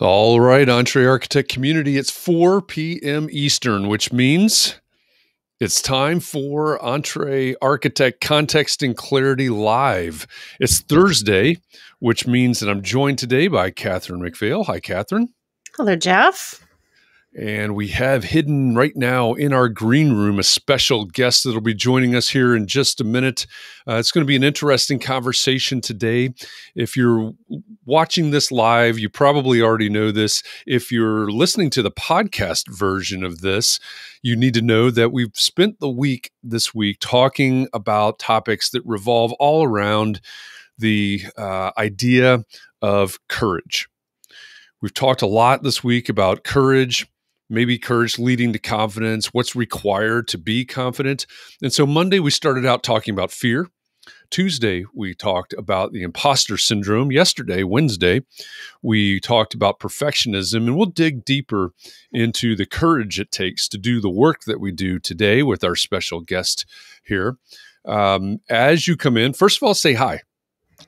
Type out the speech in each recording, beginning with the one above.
All right, EntreArchitect community, it's 4 p.m. Eastern, which means it's time for EntreArchitect Context and Clarity Live. It's Thursday, which means that I'm joined today by Katharine MacPhail. Hi, Katharine. Hello, Jeff. And we have hidden right now in our green room a special guest that'll be joining us here in just a minute. Uh, it's going to be an interesting conversation today. If you're watching this live, you probably already know this. If you're listening to the podcast version of this, you need to know that we've spent the week this week talking about topics that revolve all around the uh, idea of courage. We've talked a lot this week about courage, maybe courage leading to confidence, what's required to be confident. And so Monday, we started out talking about fear. Tuesday, we talked about the imposter syndrome. Yesterday, Wednesday, we talked about perfectionism, and we'll dig deeper into the courage it takes to do the work that we do today with our special guest here. Um, as you come in, first of all, say hi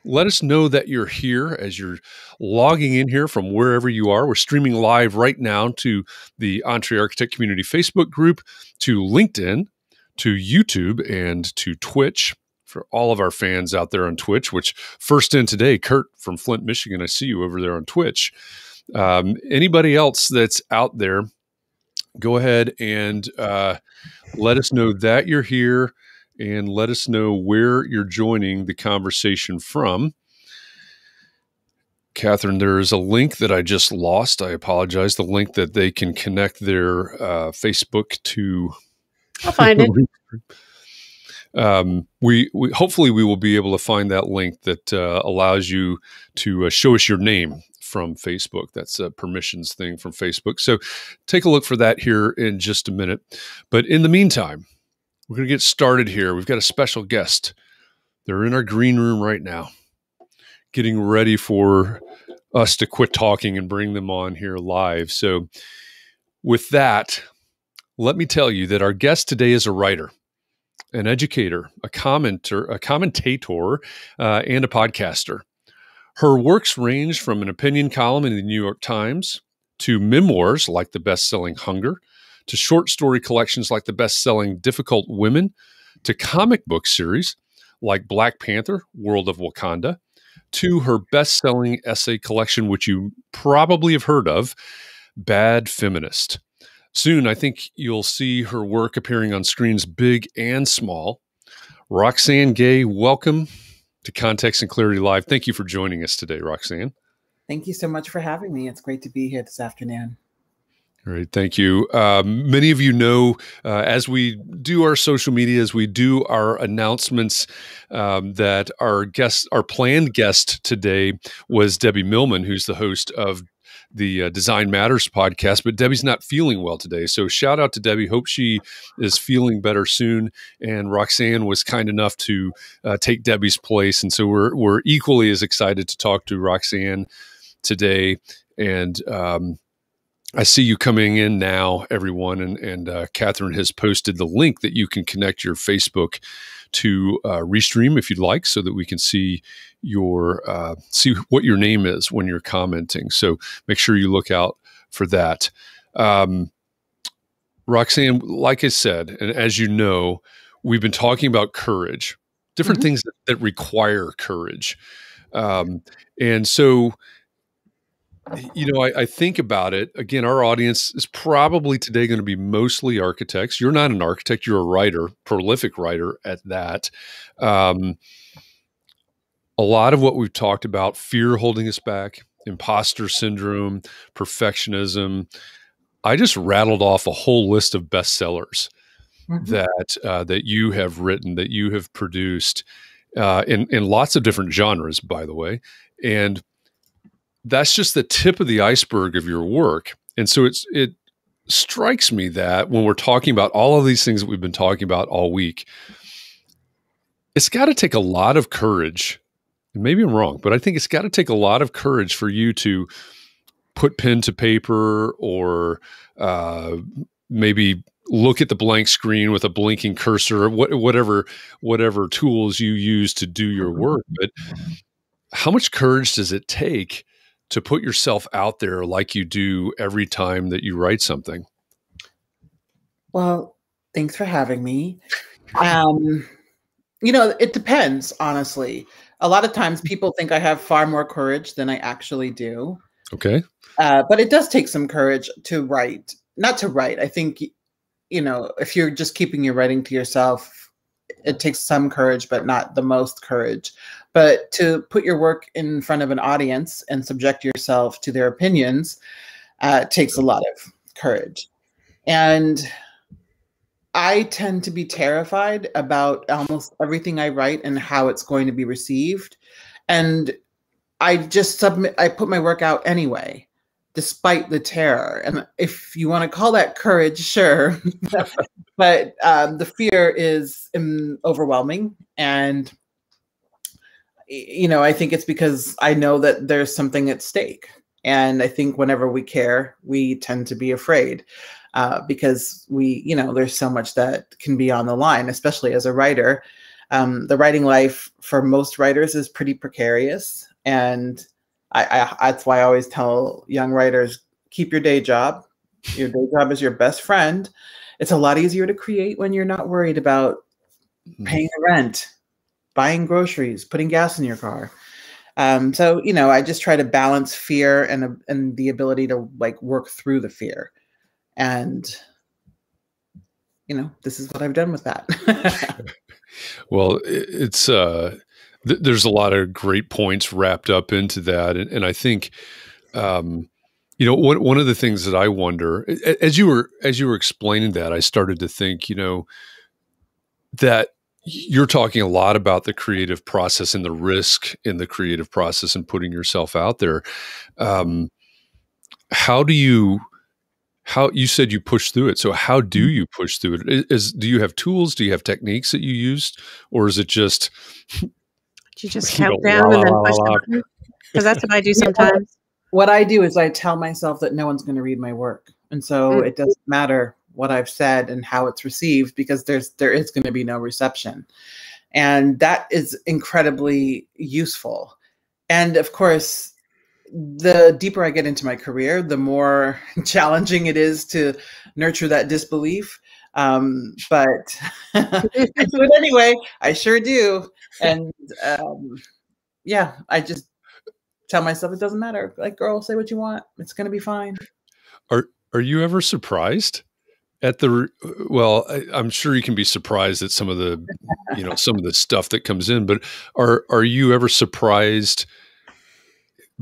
let us know that you're here as you're logging in here from wherever you are. We're streaming live right now to the EntreArchitect Community Facebook group, to LinkedIn, to YouTube, and to Twitch. For all of our fans out there on Twitch, which first in today, Kurt from Flint, Michigan, I see you over there on Twitch. Um, anybody else that's out there, go ahead and uh, let us know that you're here and let us know where you're joining the conversation from. Katharine, there is a link that I just lost. I apologize. The link that they can connect their uh, Facebook to. I'll find it. Um, we, we, hopefully we will be able to find that link that uh, allows you to uh, show us your name from Facebook. That's a permissions thing from Facebook. So take a look for that here in just a minute. But in the meantime, we're going to get started here. We've got a special guest. They're in our green room right now, getting ready for us to quit talking and bring them on here live. So, with that, let me tell you that our guest today is a writer, an educator, a commenter, a commentator, uh, and a podcaster. Her works range from an opinion column in the New York Times to memoirs like the best-selling Hunger to short story collections like the best selling Difficult Women, to comic book series like Black Panther, World of Wakanda, to her best selling essay collection, which you probably have heard of, Bad Feminist. Soon, I think you'll see her work appearing on screens big and small. Roxane Gay, welcome to Context and Clarity Live. Thank you for joining us today, Roxane. Thank you so much for having me. It's great to be here this afternoon. All right, thank you. Um, many of you know, uh, as we do our social media, as we do our announcements, um, that our guest, our planned guest today was Debbie Millman, who's the host of the uh, Design Matters podcast. But Debbie's not feeling well today, so shout out to Debbie. Hope she is feeling better soon. And Roxane was kind enough to uh, take Debbie's place, and so we're we're equally as excited to talk to Roxane today. And um, I see you coming in now, everyone, and and uh, Katharine has posted the link that you can connect your Facebook to uh, Restream if you'd like, so that we can see your uh, see what your name is when you're commenting. So make sure you look out for that. Um, Roxane, like I said, and as you know, we've been talking about courage, different mm-hmm. things that, that, require courage, um, and so you know, I, I, think about it again. Our audience is probably today going to be mostly architects. You're not an architect; you're a writer, prolific writer at that. Um, a lot of what we've talked about, fear holding us back, imposter syndrome, perfectionism. I just rattled off a whole list of bestsellers mm-hmm. that uh, that you have written, that you have produced, uh, in in lots of different genres, by the way, and that's just the tip of the iceberg of your work. And so it's it strikes me that when we're talking about all of these things that we've been talking about all week, it's got to take a lot of courage. Maybe I'm wrong, but I think it's got to take a lot of courage for you to put pen to paper or uh, maybe look at the blank screen with a blinking cursor, or whatever whatever tools you use to do your work. But how much courage does it take to put yourself out there like you do every time that you write something? Well, thanks for having me. Um, you know, it depends, honestly. A lot of times people think I have far more courage than I actually do. Okay. Uh, but it does take some courage to write. Not to write. I think, you know, if you're just keeping your writing to yourself, it takes some courage, but not the most courage. But to put your work in front of an audience and subject yourself to their opinions uh, takes a lot of courage. And I tend to be terrified about almost everything I write and how it's going to be received. And I just submit, I put my work out anyway, despite the terror. And if you want to call that courage, sure. but um, the fear is um, overwhelming. And, you know, I think it's because I know that there's something at stake. And I think whenever we care, we tend to be afraid uh, because we, you know, there's so much that can be on the line, especially as a writer. Um, the writing life for most writers is pretty precarious, and I, I, that's why I always tell young writers keep your day job. Your day job is your best friend. It's a lot easier to create when you're not worried about mm-hmm. paying the rent, buying groceries, putting gas in your car. Um, so you know, I just try to balance fear and and the ability to like work through the fear and you know this is what i've done with that well it's uh th- there's a lot of great points wrapped up into that and, and i think um you know one, one of the things that i wonder as you were as you were explaining that i started to think you know that you're talking a lot about the creative process and the risk in the creative process and putting yourself out there. Um, how do you how you said you push through it. So how do mm-hmm. you push through it? Is do you have tools? Do you have techniques that you used? Or is it just you just count you know, down la, and then push because that's what i do sometimes. What i do is i tell myself that no one's going to read my work. And so mm-hmm. it doesn't matter what i've said and how it's received because there's there is going to be no reception and that is incredibly useful and of course the deeper I get into my career, the more challenging it is to nurture that disbelief. Um, but I do it anyway. I sure do. And um, yeah, I just tell myself it doesn't matter. Like, girl, say what you want. It's going to be fine. Are Are you ever surprised at the? Well, I, I'm sure you can be surprised at some of the, you know, some of the stuff that comes in. But are Are you ever surprised?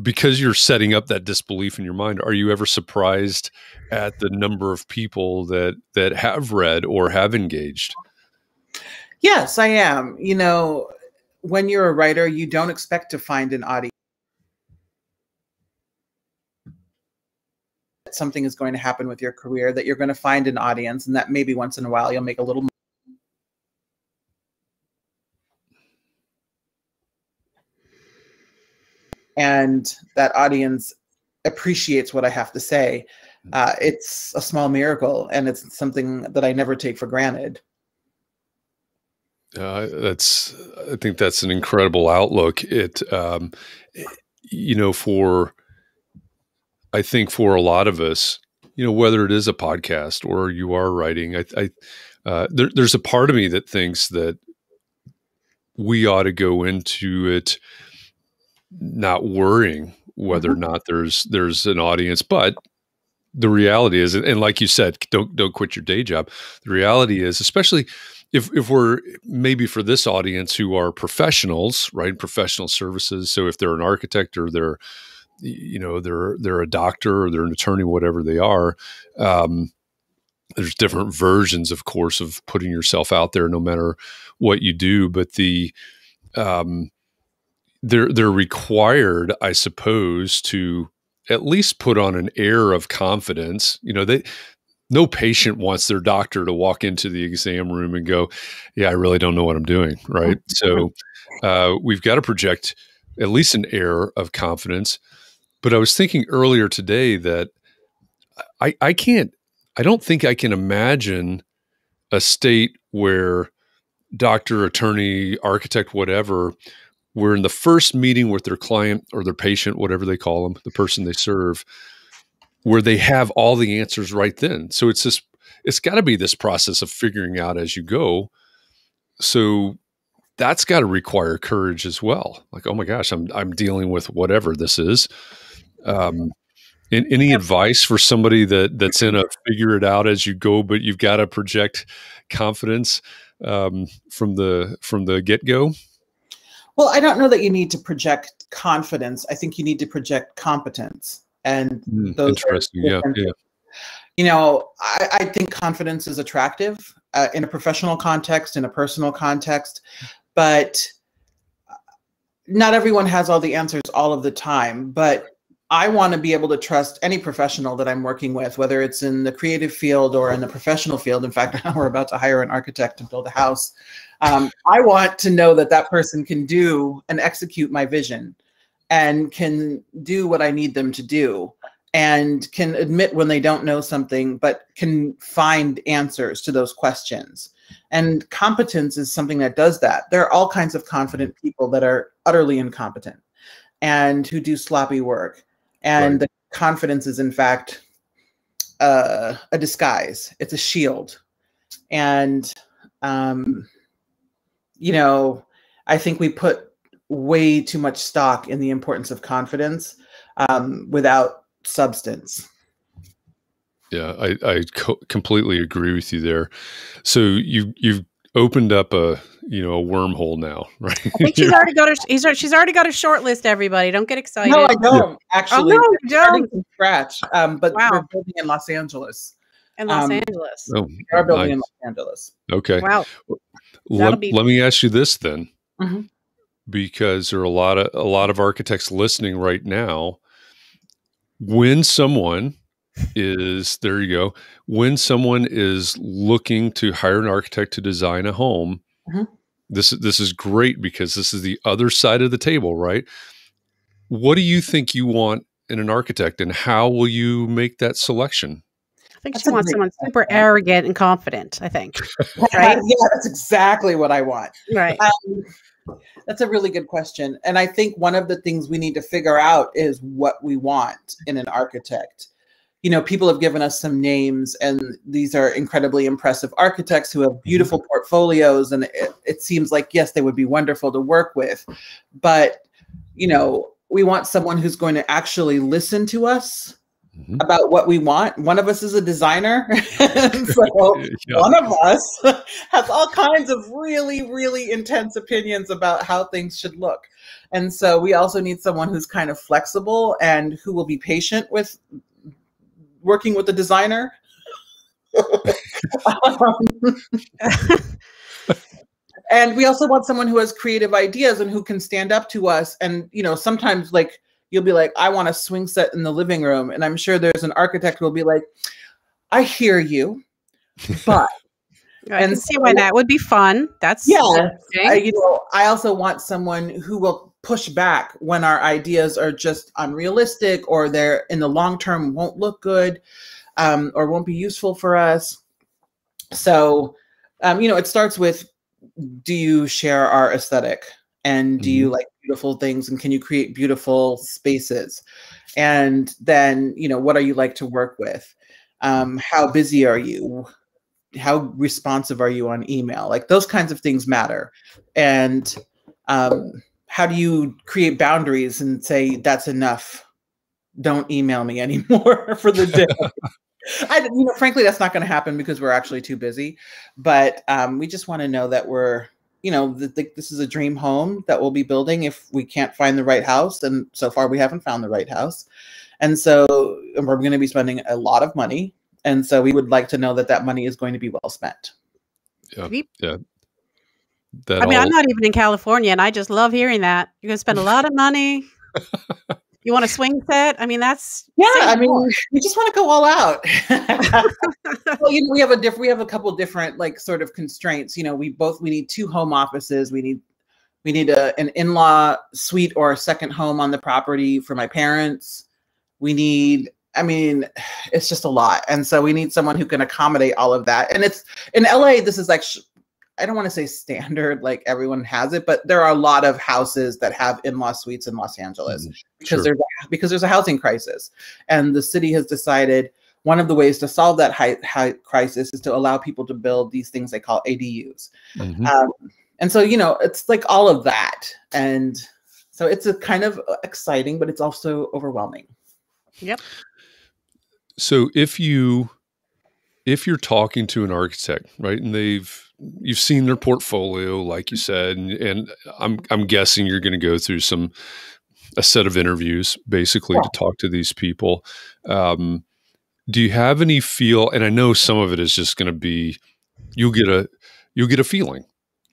because you're setting up that disbelief in your mind are you ever surprised at the number of people that that have read or have engaged yes i am you know when you're a writer you don't expect to find an audience something is going to happen with your career that you're going to find an audience and that maybe once in a while you'll make a little more. and that audience appreciates what I have to say. Mm-hmm. Uh, it's a small miracle, and it's something that I never take for granted. Uh, that's, I think that's an incredible outlook. It, um, you know, for, I think for a lot of us, you know, whether it is a podcast or you are writing, I, I uh, there, there's a part of me that thinks that we ought to go into it not worrying whether mm-hmm. or not there's there's an audience but the reality is and like you said don't don't quit your day job the reality is especially if if we're maybe for this audience who are professionals right professional services so if they're an architect or they're you know they're they're a doctor or they're an attorney whatever they are um, there's different versions of course of putting yourself out there no matter what you do but the um, they're they're required, I suppose, to at least put on an air of confidence. You know, they no patient wants their doctor to walk into the exam room and go, "Yeah, I really don't know what I'm doing." Right. so uh, we've got to project at least an air of confidence. But I was thinking earlier today that I, I can't, I don't think I can imagine a state where doctor, attorney, architect, whatever where in the first meeting with their client or their patient, whatever they call them, the person they serve, where they have all the answers right then. So it's this, it's got to be this process of figuring out as you go. So that's got to require courage as well. Like, oh my gosh, I'm I'm dealing with whatever this is. Um, any advice for somebody that that's in a figure it out as you go, but you've got to project confidence um, from the from the get go? Well, I don't know that you need to project confidence. I think you need to project competence, and mm, those interesting. Yeah, yeah. You know, I, I think confidence is attractive uh, in a professional context, in a personal context, but not everyone has all the answers all of the time. But I want to be able to trust any professional that I'm working with, whether it's in the creative field or in the professional field. In fact, we're about to hire an architect to build a house. Um, I want to know that that person can do and execute my vision and can do what I need them to do and can admit when they don't know something, but can find answers to those questions. And competence is something that does that. There are all kinds of confident people that are utterly incompetent and who do sloppy work and right. the confidence is in fact uh, a disguise. It's a shield. And um, you know i think we put way too much stock in the importance of confidence um, without substance. Yeah i, I co- completely agree with you there. So you you've opened up a you know a wormhole now, right? I think she's already got a he's she's already got a short list. Everybody, don't get excited. No, I don't yeah. actually. Oh, no, you don't. From scratch, um, but wow. we're building in Los Angeles. In Los um, Angeles, oh, we are building nice. in Los Angeles. Okay. Wow. Let, be- let me ask you this then, mm-hmm. because there are a lot of a lot of architects listening right now. When someone is there you go. When someone is looking to hire an architect to design a home, mm-hmm. this this is great because this is the other side of the table, right? What do you think you want in an architect, and how will you make that selection? I think that's she wants someone question. super arrogant and confident. I think, right? yeah, that's exactly what I want. Right. Um, that's a really good question, and I think one of the things we need to figure out is what we want in an architect you know, people have given us some names, and these are incredibly impressive architects who have mm-hmm. beautiful portfolios, and it, it seems like yes, they would be wonderful to work with, but you know, we want someone who's going to actually listen to us Mm-hmm. about what we want. One of us is a designer. so yeah. one of us has all kinds of really, really intense opinions about how things should look. And so we also need someone who's kind of flexible and who will be patient with working with a designer. um, and we also want someone who has creative ideas and who can stand up to us. And you know, sometimes like you'll be like, I want a swing set in the living room, and I'm sure there's an architect who will be like, I hear you, but. I and can see why that would be fun. That's yeah. I, you know, I also want someone who will push back when our ideas are just unrealistic or they're in the long term won't look good um, or won't be useful for us. So, um, you know, it starts with do you share our aesthetic and do you mm-hmm. like beautiful things and can you create beautiful spaces? And then, you know, what are you like to work with? Um, how busy are you? How responsive are you on email? Like those kinds of things matter. And, um, how do you create boundaries and say that's enough? Don't email me anymore for the day. I, you know, frankly, that's not going to happen because we're actually too busy. But um, we just want to know that we're, you know, the, the, this is a dream home that we'll be building if we can't find the right house. And so far, we haven't found the right house. And so we're going to be spending a lot of money. And so we would like to know that that money is going to be well spent. Yeah. Yeah. That I mean, all... I'm not even in California, and I just love hearing that. You're going to spend a lot of money. you want a swing set? I mean, that's yeah. I mean, more. we just want to go all out. well, you know, we have a different, we have a couple different like sort of constraints. You know, we both we need two home offices. We need we need a, an in-law suite or a second home on the property for my parents. We need I mean, it's just a lot. And so we need someone who can accommodate all of that. And it's in LA, this is like I don't want to say standard, like everyone has it, but there are a lot of houses that have in-law suites in Los Angeles mm, because sure. there's a, because there's a housing crisis, and the city has decided one of the ways to solve that high, high crisis is to allow people to build these things they call ADUs. Mm-hmm. Um, and so, you know, it's like all of that. And so it's a kind of exciting, but it's also overwhelming. Yep. So if you if you're talking to an architect, right, and they've you've seen their portfolio, like you said, and, and I'm I'm guessing you're going to go through some a set of interviews basically yeah. to talk to these people. Um, do you have any feel? And I know some of it is just going to be you'll get a you'll get a feeling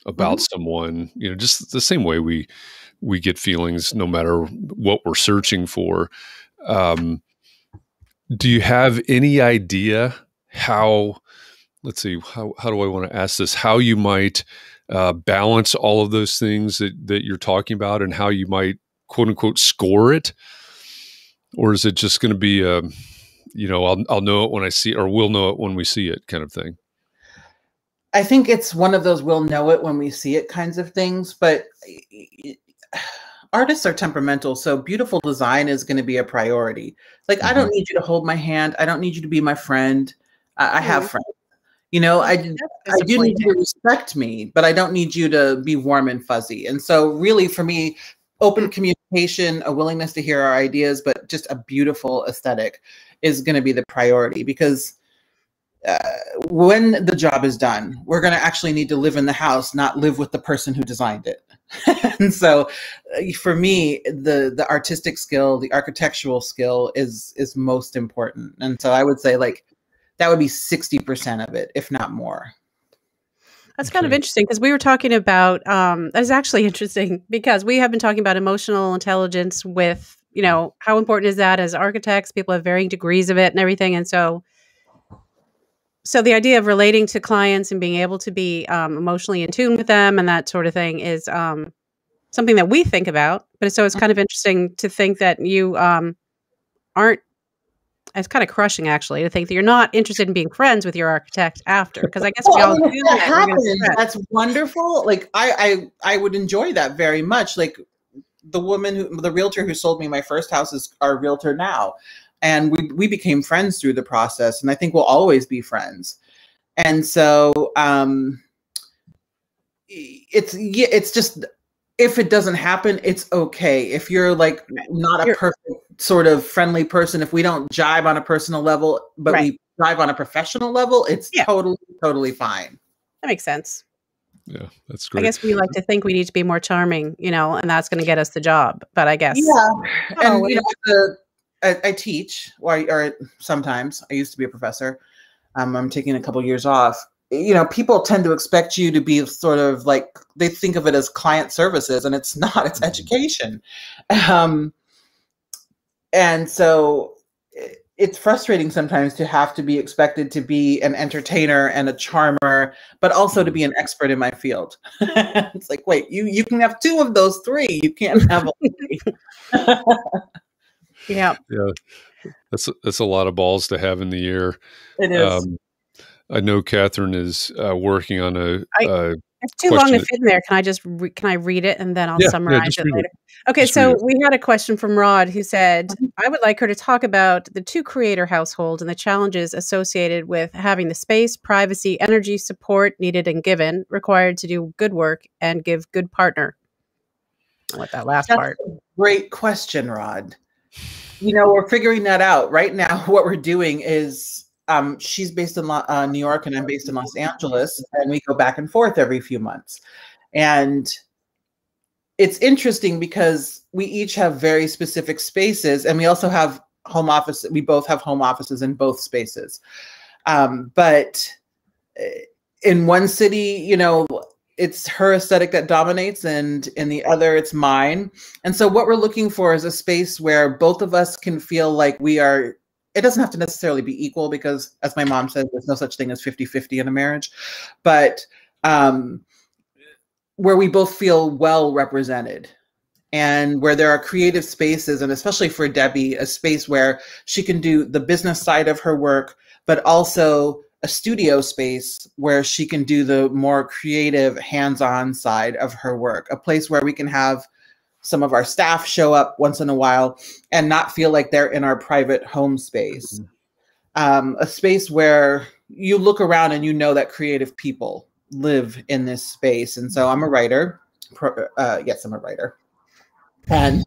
about mm-hmm. someone, you know, just the same way we we get feelings no matter what we're searching for. Um, do you have any idea how let's see how, how do i want to ask this how you might uh, balance all of those things that, that you're talking about and how you might quote unquote score it or is it just going to be a you know I'll, I'll know it when i see it or we'll know it when we see it kind of thing i think it's one of those we'll know it when we see it kinds of things but artists are temperamental so beautiful design is going to be a priority like mm-hmm. i don't mm-hmm. need you to hold my hand i don't need you to be my friend i, I have mm-hmm. friends you know i i do need you to respect me but i don't need you to be warm and fuzzy and so really for me open communication a willingness to hear our ideas but just a beautiful aesthetic is going to be the priority because uh, when the job is done, we're going to actually need to live in the house, not live with the person who designed it. and so, uh, for me, the the artistic skill, the architectural skill, is is most important. And so, I would say like that would be sixty percent of it, if not more. That's kind of interesting because we were talking about. Um, that is actually interesting because we have been talking about emotional intelligence with you know how important is that as architects? People have varying degrees of it and everything, and so so the idea of relating to clients and being able to be um, emotionally in tune with them and that sort of thing is um, something that we think about but so it's kind of interesting to think that you um, aren't it's kind of crushing actually to think that you're not interested in being friends with your architect after because i guess well, we all do that, that happens that's wonderful like I, I i would enjoy that very much like the woman who the realtor who sold me my first house is our realtor now and we we became friends through the process and i think we'll always be friends and so um it's yeah it's just if it doesn't happen it's okay if you're like not a you're, perfect sort of friendly person if we don't jive on a personal level but right. we jive on a professional level it's yeah. totally totally fine that makes sense yeah that's great i guess we like to think we need to be more charming you know and that's going to get us the job but i guess yeah and oh, you know the I, I teach, or, or, sometimes I used to be a professor. Um, I'm taking a couple years off. You know, people tend to expect you to be sort of like they think of it as client services, and it's not. It's mm-hmm. education, um, and so it's frustrating sometimes to have to be expected to be an entertainer and a charmer, but also to be an expert in my field. it's like, wait, you you can have two of those three. You can't have all three. Yeah. Yeah. That's that's a lot of balls to have in the air. It is. Um, I know Katharine is uh, working on a. I, uh, it's too long to fit in there. Can I just re- can I read it and then I'll yeah, summarize yeah, it later? It. Okay, just so we had a question from Rod who said, mm-hmm. "I would like her to talk about the two creator household and the challenges associated with having the space, privacy, energy, support needed and given required to do good work and give good partner." What that last That's part? great question, Rod you know, we're figuring that out right now. What we're doing is um, she's based in uh, New York and I'm based in Los Angeles, and we go back and forth every few months. And it's interesting because we each have very specific spaces, and we also have home office. We both have home offices in both spaces. Um, but eh, in one city, you know, it's her aesthetic that dominates and in the other it's mine and so what we're looking for is a space where both of us can feel like we are it doesn't have to necessarily be equal because as my mom says there's no such thing as 50-50 in a marriage but um where we both feel well represented and where there are creative spaces and especially for debbie a space where she can do the business side of her work but also a studio space where she can do the more creative hands-on side of her work a place where we can have some of our staff show up once in a while and not feel like they're in our private home space. Mm-hmm. um, a space where you look around and you know that creative people live in this space. And so i'm a writer uh, yes i'm a writer. And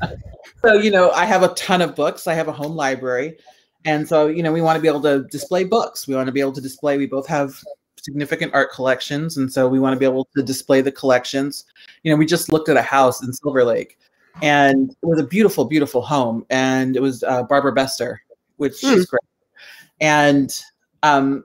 so you know i have a ton of books. I have a home library. And so, you know, we want to be able to display books. We want to be able to display, we both have significant art collections. And so we want to be able to display the collections. You know, we just looked at a house in Silver Lake and it was a beautiful, beautiful home. And it was uh, Barbara Bestor, which mm. is great. And um,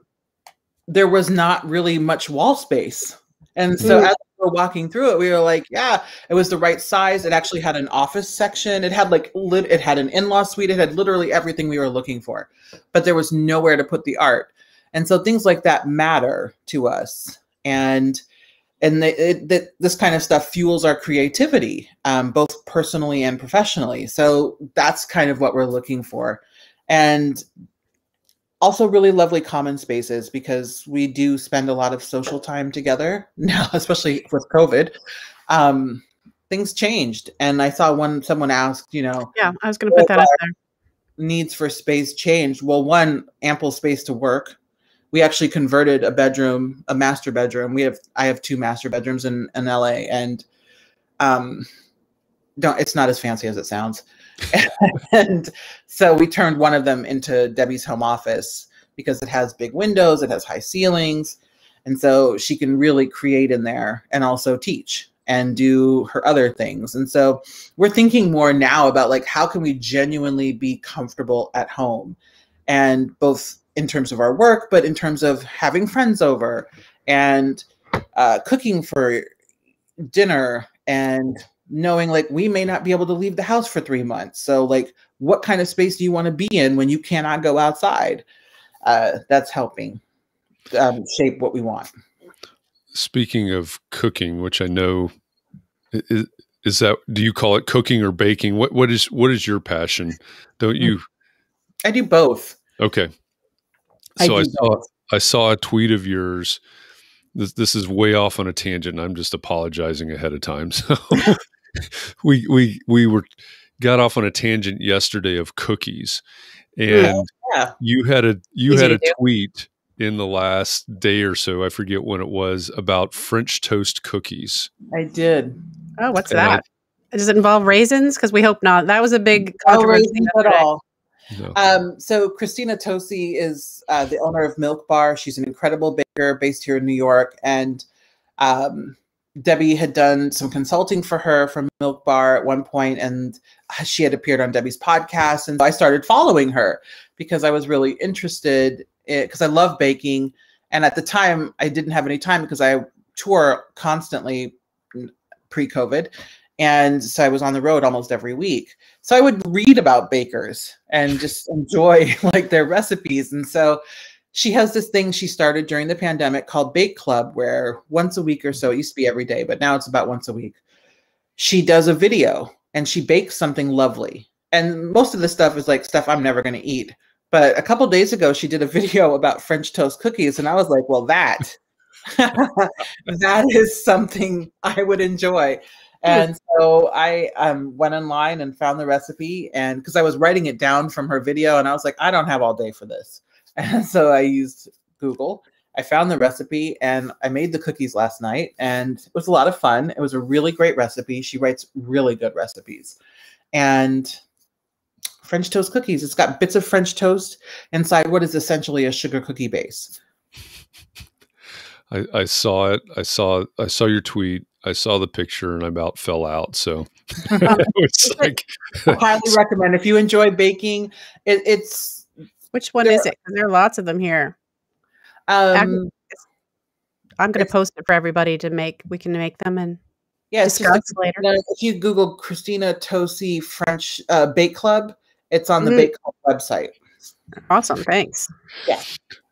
there was not really much wall space. And so mm. as we were walking through it, we were like, yeah, it was the right size. It actually had an office section. It had like lit, it had an in-law suite. It had literally everything we were looking for, but there was nowhere to put the art. And so things like that matter to us. And and that this kind of stuff fuels our creativity, um, both personally and professionally. So that's kind of what we're looking for. And also really lovely common spaces because we do spend a lot of social time together now especially with covid um, things changed and i saw one someone asked you know yeah i was going to put that up there needs for space changed well one ample space to work we actually converted a bedroom a master bedroom we have i have two master bedrooms in, in la and um don't it's not as fancy as it sounds and so we turned one of them into Debbie's home office because it has big windows, it has high ceilings. And so she can really create in there and also teach and do her other things. And so we're thinking more now about like how can we genuinely be comfortable at home and both in terms of our work, but in terms of having friends over and uh, cooking for dinner and knowing like we may not be able to leave the house for three months. So like, what kind of space do you want to be in when you cannot go outside? Uh, that's helping um, shape what we want. Speaking of cooking, which I know is, is that do you call it cooking or baking? What what is what is your passion? Don't you? I do both. Okay. So I, I saw both. I saw a tweet of yours. This this is way off on a tangent. I'm just apologizing ahead of time. So we we we were got off on a tangent yesterday of cookies, and yeah. you had a you Easy had a tweet in the last day or so. I forget when it was about French toast cookies. I did. Oh, what's and that? I, Does it involve raisins? Because we hope not. That was a big controversy no at all. No. Um, so Christina Tosi is uh, the owner of Milk Bar. She's an incredible baker based here in New York, and um, Debbie had done some consulting for her from Milk Bar at one point, and she had appeared on Debbie's podcast. And I started following her because I was really interested because I love baking. And at the time, I didn't have any time because I tour constantly pre COVID. And so I was on the road almost every week. So I would read about bakers and just enjoy like their recipes. And so she has this thing she started during the pandemic called Bake Club, where once a week or so, it used to be every day, but now it's about once a week. She does a video and she bakes something lovely. And most of the stuff is like stuff I'm never going to eat. But a couple days ago, she did a video about French toast cookies, and I was like, well, that that is something I would enjoy. And so I um, went online and found the recipe, and because I was writing it down from her video, and I was like, I don't have all day for this. And so I used Google. I found the recipe and I made the cookies last night and it was a lot of fun. It was a really great recipe. She writes really good recipes. And French toast cookies. It's got bits of French toast inside what is essentially a sugar cookie base. I, I saw it. I saw I saw your tweet. I saw the picture and I about fell out. So it's like highly recommend if you enjoy baking. It, it's which one is it? Because there are lots of them here. Um, I'm going to post it for everybody to make. We can make them and yeah, discuss later. If you Google Christina Tosi French uh, Bake Club, it's on the mm-hmm. Bake Club website. Awesome, thanks. Yeah.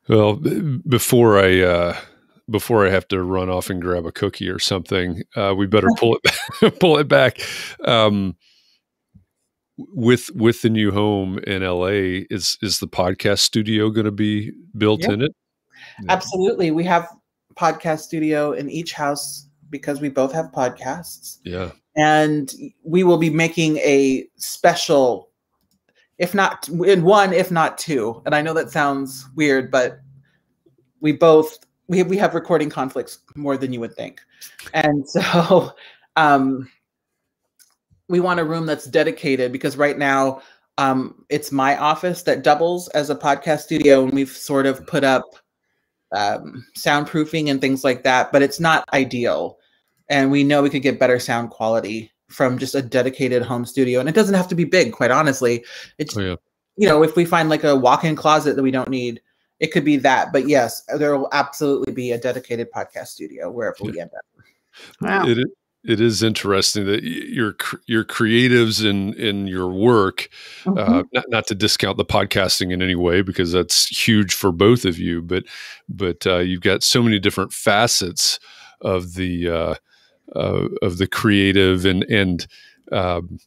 Well, before I uh, before I have to run off and grab a cookie or something, uh, we better pull it back, pull it back. Um, with with the new home in LA, is is the podcast studio going to be built in it? Yeah. Absolutely. We have podcast studio in each house because we both have podcasts. Yeah. And we will be making a special, if not in one, if not two. And I know that sounds weird, but we both we we have recording conflicts more than you would think. And so um we want a room that's dedicated because right now um, it's my office that doubles as a podcast studio, and we've sort of put up um, soundproofing and things like that, but it's not ideal. And we know we could get better sound quality from just a dedicated home studio, and it doesn't have to be big. Quite honestly, it's oh, yeah. you know if we find like a walk-in closet that we don't need, it could be that. But yes, there will absolutely be a dedicated podcast studio wherever we end up. Wow. It, it is interesting that your your creatives in in your work, uh, mm-hmm. uh, not not to discount the podcasting in any way because that's huge for both of you, but but uh, you've got so many different facets of the uh, uh of the creative and and um,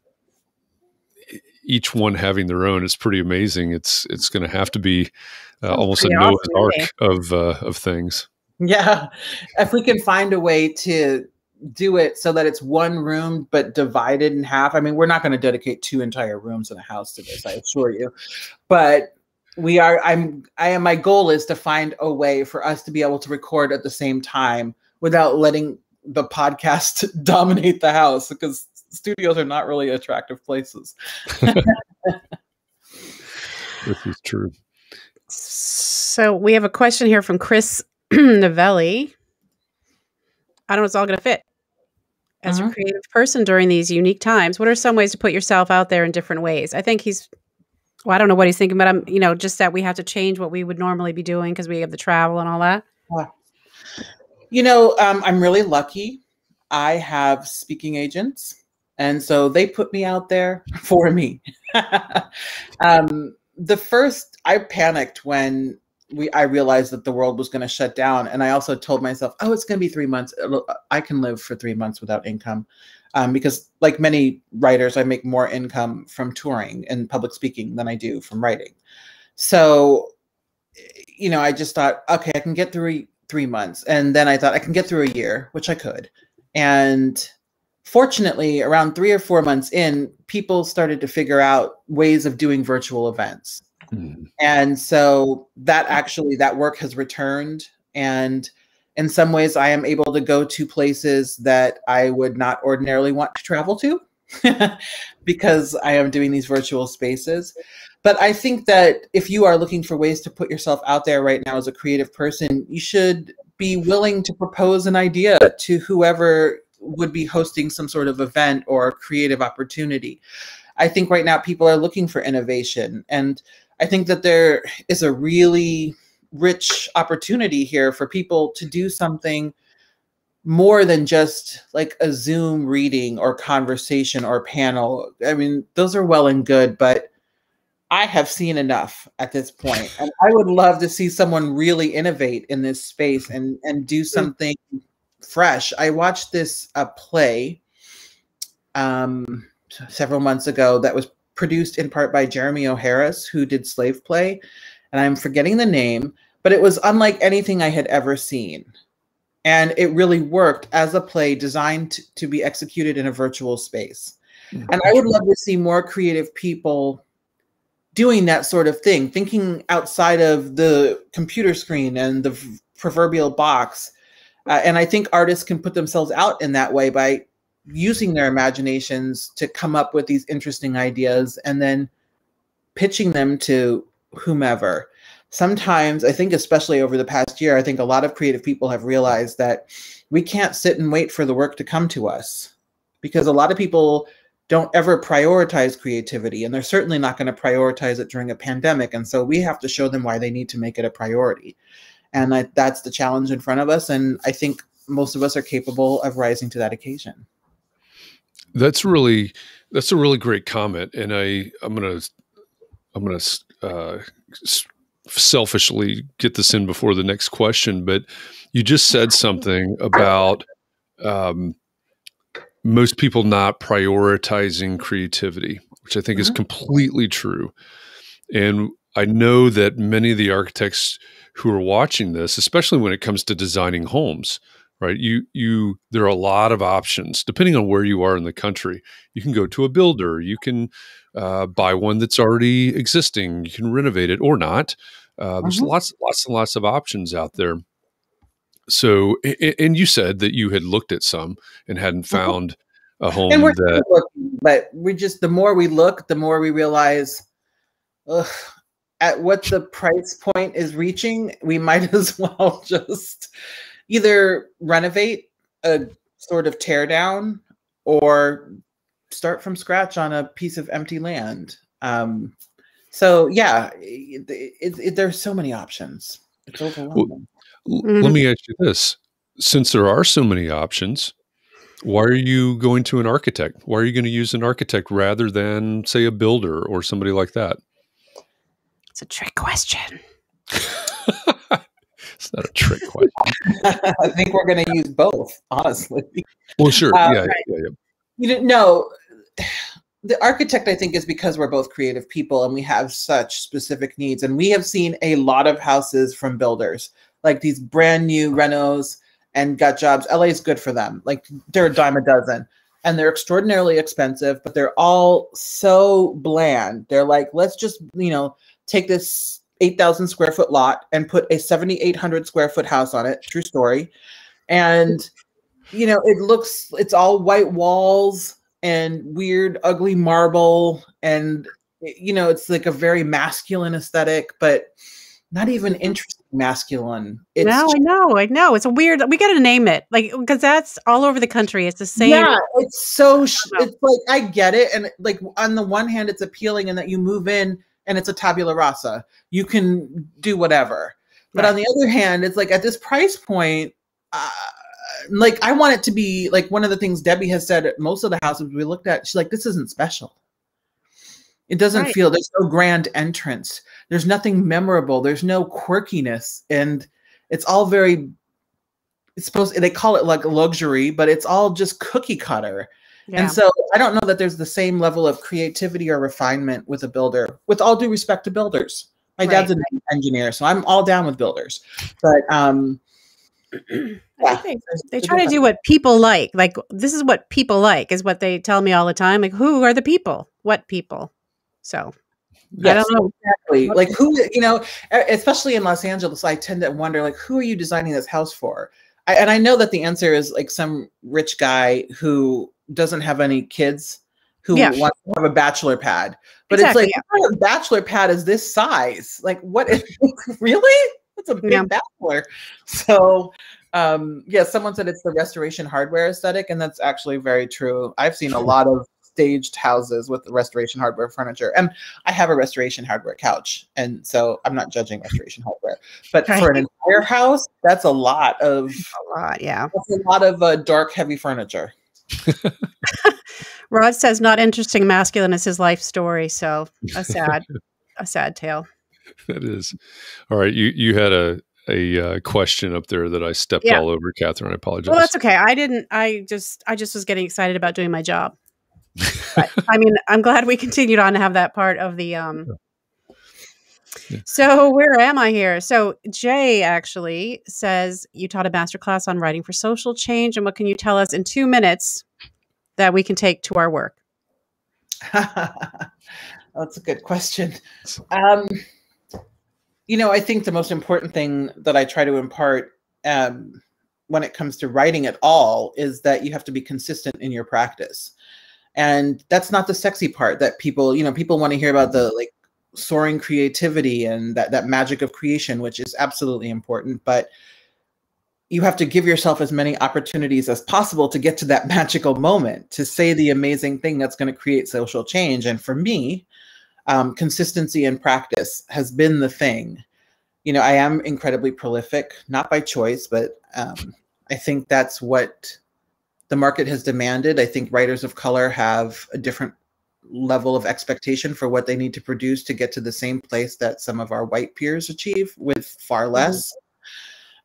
each one having their own. It's pretty amazing. It's it's going to have to be uh, almost a Noah's awesome, Ark of of things. Yeah, if we can find a way to do it so that it's one room but divided in half. I mean, we're not going to dedicate two entire rooms in a house to this, I assure you. But we are I'm I am my goal is to find a way for us to be able to record at the same time without letting the podcast dominate the house because studios are not really attractive places. this is true. So we have a question here from Chris Novelli. I don't know if it's all going to fit. As uh-huh. a creative person during these unique times what are some ways to put yourself out there in different ways? I think he's well i don't know what he's thinking but i'm you know just that we have to change what we would normally be doing because we have the travel and all that. You know um, i'm really lucky. I have speaking agents and so they put me out there for me. Um, the first i panicked when we I realized that the world was going to shut down, and I also told myself, "Oh, it's going to be three months. I can live for three months without income," um, because, like many writers, I make more income from touring and public speaking than I do from writing. So, you know, I just thought, okay, I can get through three months, and then I thought I can get through a year, which I could, and fortunately, around three or four months in, people started to figure out ways of doing virtual events Mm. And so that actually that work has returned and in some ways I am able to go to places that I would not ordinarily want to travel to because I am doing these virtual spaces. But I think that if you are looking for ways to put yourself out there right now as a creative person, you should be willing to propose an idea to whoever would be hosting some sort of event or creative opportunity. I think right now people are looking for innovation and I think that there is a really rich opportunity here for people to do something more than just like a Zoom reading or conversation or panel. I mean, those are well and good, but I have seen enough at this point. And I would love to see someone really innovate in this space and and do something fresh. I watched this a uh, play um several months ago that was produced in part by Jeremy O. Harris, who did Slave Play, and I'm forgetting the name, but it was unlike anything I had ever seen. And it really worked as a play designed to be executed in a virtual space. Mm-hmm. And I would love to see more creative people doing that sort of thing, thinking outside of the computer screen and the proverbial box. Uh, and I think artists can put themselves out in that way by using their imaginations to come up with these interesting ideas and then pitching them to whomever. Sometimes, I think, especially over the past year, I think a lot of creative people have realized that we can't sit and wait for the work to come to us because a lot of people don't ever prioritize creativity and they're certainly not going to prioritize it during a pandemic. And so we have to show them why they need to make it a priority. And I, that's the challenge in front of us. And I think most of us are capable of rising to that occasion. That's really that's a really great comment, and I I'm gonna I'm gonna uh, selfishly get this in before the next question, but you just said something about um, most people not prioritizing creativity, which I think mm-hmm. is completely true. And I know that many of the architects who are watching this, especially when it comes to designing homes, right? You you there are a lot of options depending on where you are in the country. You can go to a builder, you can uh, buy one that's already existing, you can renovate it or not. Uh, there's mm-hmm. lots lots and lots of options out there. So, and you said that you had looked at some and hadn't mm-hmm. found a home and we're that. Looking, but we just the more we look, the more we realize. Ugh, at what the price point is reaching, we might as well just either renovate a sort of tear down or start from scratch on a piece of empty land. Um, so yeah, it, it, it, there's so many options. It's overwhelming. Well, mm-hmm. Let me ask you this: since there are so many options, why are you going to an architect? Why are you going to use an architect rather than, say, a builder or somebody like that? It's a trick question. it's not a trick question. I think we're going to use both, honestly. Well, sure. Um, yeah, yeah, yeah. You know, the architect, I think, is because we're both creative people and we have such specific needs. And we have seen a lot of houses from builders, like these brand new renos and gut jobs. LA is good for them. Like they're a dime a dozen and they're extraordinarily expensive, but they're all so bland. They're like, let's just, you know, take this 8,000 square foot lot and put a 7,800 square foot house on it. True story. And, you know, it looks, it's all white walls and weird, ugly marble. And, you know, it's like a very masculine aesthetic, but not even mm-hmm. interesting masculine. It's no, I know, I know. It's a weird. We got to name it, like because that's all over the country. It's the same. Yeah, it's so. It's like I get it, and like on the one hand, it's appealing in that you move in and it's a tabula rasa. You can do whatever. But right. on the other hand, it's like at this price point, uh, like I want it to be like one of the things Debbie has said at most of the houses we looked at. She's like, this isn't special. It doesn't right. feel there's no grand entrance. There's nothing memorable. There's no quirkiness, and it's all very. It's supposed they call it like luxury, but it's all just cookie cutter. Yeah. And so I don't know that there's the same level of creativity or refinement with a builder, with all due respect to builders. My right. dad's an engineer, so I'm all down with builders. But um yeah, they, they try to do what people like. Like this is what people like, is what they tell me all the time. Like who are the people? What people? So Yes, I don't know exactly. Like who, you know, especially in Los Angeles, I tend to wonder, like, who are you designing this house for? I, and I know that the answer is like some rich guy who doesn't have any kids who yeah. wants to have a bachelor pad. But exactly, it's like yeah. a bachelor pad is this size. Like what is really? That's a big yeah. bachelor. So um yeah, someone said it's the restoration hardware aesthetic, and that's actually very true. I've seen a lot of staged houses with restoration hardware furniture. And I have a restoration hardware couch. And so I'm not judging restoration hardware. But right. for an entire house, that's a lot of a lot, yeah. That's a lot of uh, dark, heavy furniture. Rod says not interesting masculine is his life story. So a sad, a sad tale. That is. All right. You you had a a uh, question up there that I stepped yeah. all over, Katharine. I apologize. Well, that's okay. I didn't. I just I just was getting excited about doing my job. but, I mean, I'm glad we continued on to have that part of the um, so where am I here? So Jay actually says you taught a master class on writing for social change, and what can you tell us in two minutes that we can take to our work? That's a good question. Um, you know, I think the most important thing that I try to impart um, when it comes to writing at all is that you have to be consistent in your practice and that's not the sexy part that people you know people want to hear about the like soaring creativity and that, that magic of creation, which is absolutely important. But you have to give yourself as many opportunities as possible to get to that magical moment, to say the amazing thing that's going to create social change. And for me, um, consistency and practice has been the thing. You know, I am incredibly prolific, not by choice, but um, I think that's what the market has demanded. I think writers of color have a different level of expectation for what they need to produce to get to the same place that some of our white peers achieve with far mm-hmm. less.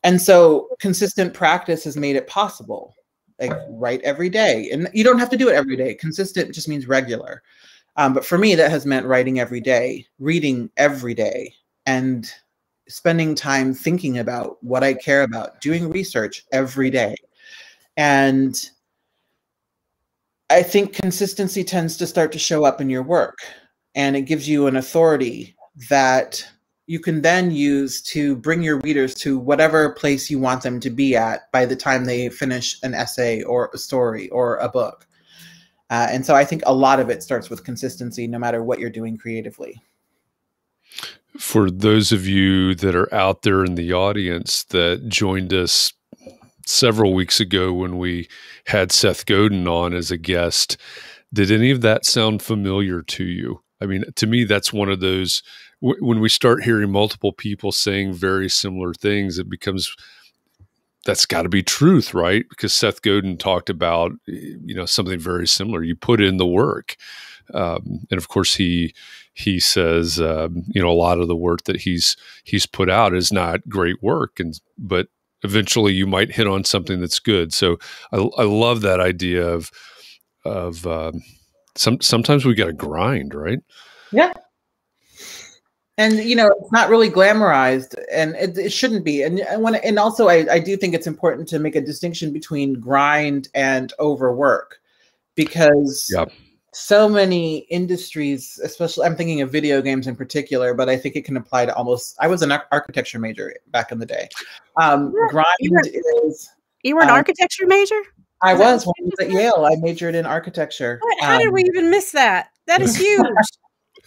And so consistent practice has made it possible. Like write every day. And you don't have to do it every day. Consistent just means regular. Um, but for me, that has meant writing every day, reading every day, and spending time thinking about what I care about, doing research every day. And I think consistency tends to start to show up in your work and it gives you an authority that you can then use to bring your readers to whatever place you want them to be at by the time they finish an essay or a story or a book. Uh, and so I think a lot of it starts with consistency, no matter what you're doing creatively. For those of you that are out there in the audience that joined us several weeks ago when we had Seth Godin on as a guest, did any of that sound familiar to you? I mean, to me, that's one of those w- when we start hearing multiple people saying very similar things, it becomes that's got to be truth, right? Because Seth Godin talked about you know something very similar. You put in the work, um, and of course he he says um, you know a lot of the work that he's he's put out is not great work, and but eventually you might hit on something that's good. So I, I love that idea of of um, some sometimes we got to grind, right? Yeah. And you know, it's not really glamorized, and it, it shouldn't be. And, and when and also, I, I do think it's important to make a distinction between grind and overwork, because yep. So many industries, especially I'm thinking of video games in particular, but I think it can apply to almost. I was an architecture major back in the day. Um, grind you were, is. You were an um, architecture major. I was when I was at Yale. I majored in architecture. How um, did we even miss that? That is huge.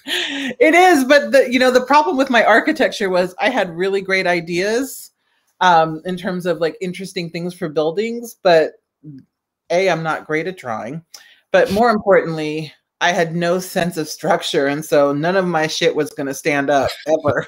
it is, but the you know the problem with my architecture was I had really great ideas um, in terms of like interesting things for buildings, but a I'm not great at drawing, but more importantly, I had no sense of structure, and so none of my shit was going to stand up ever.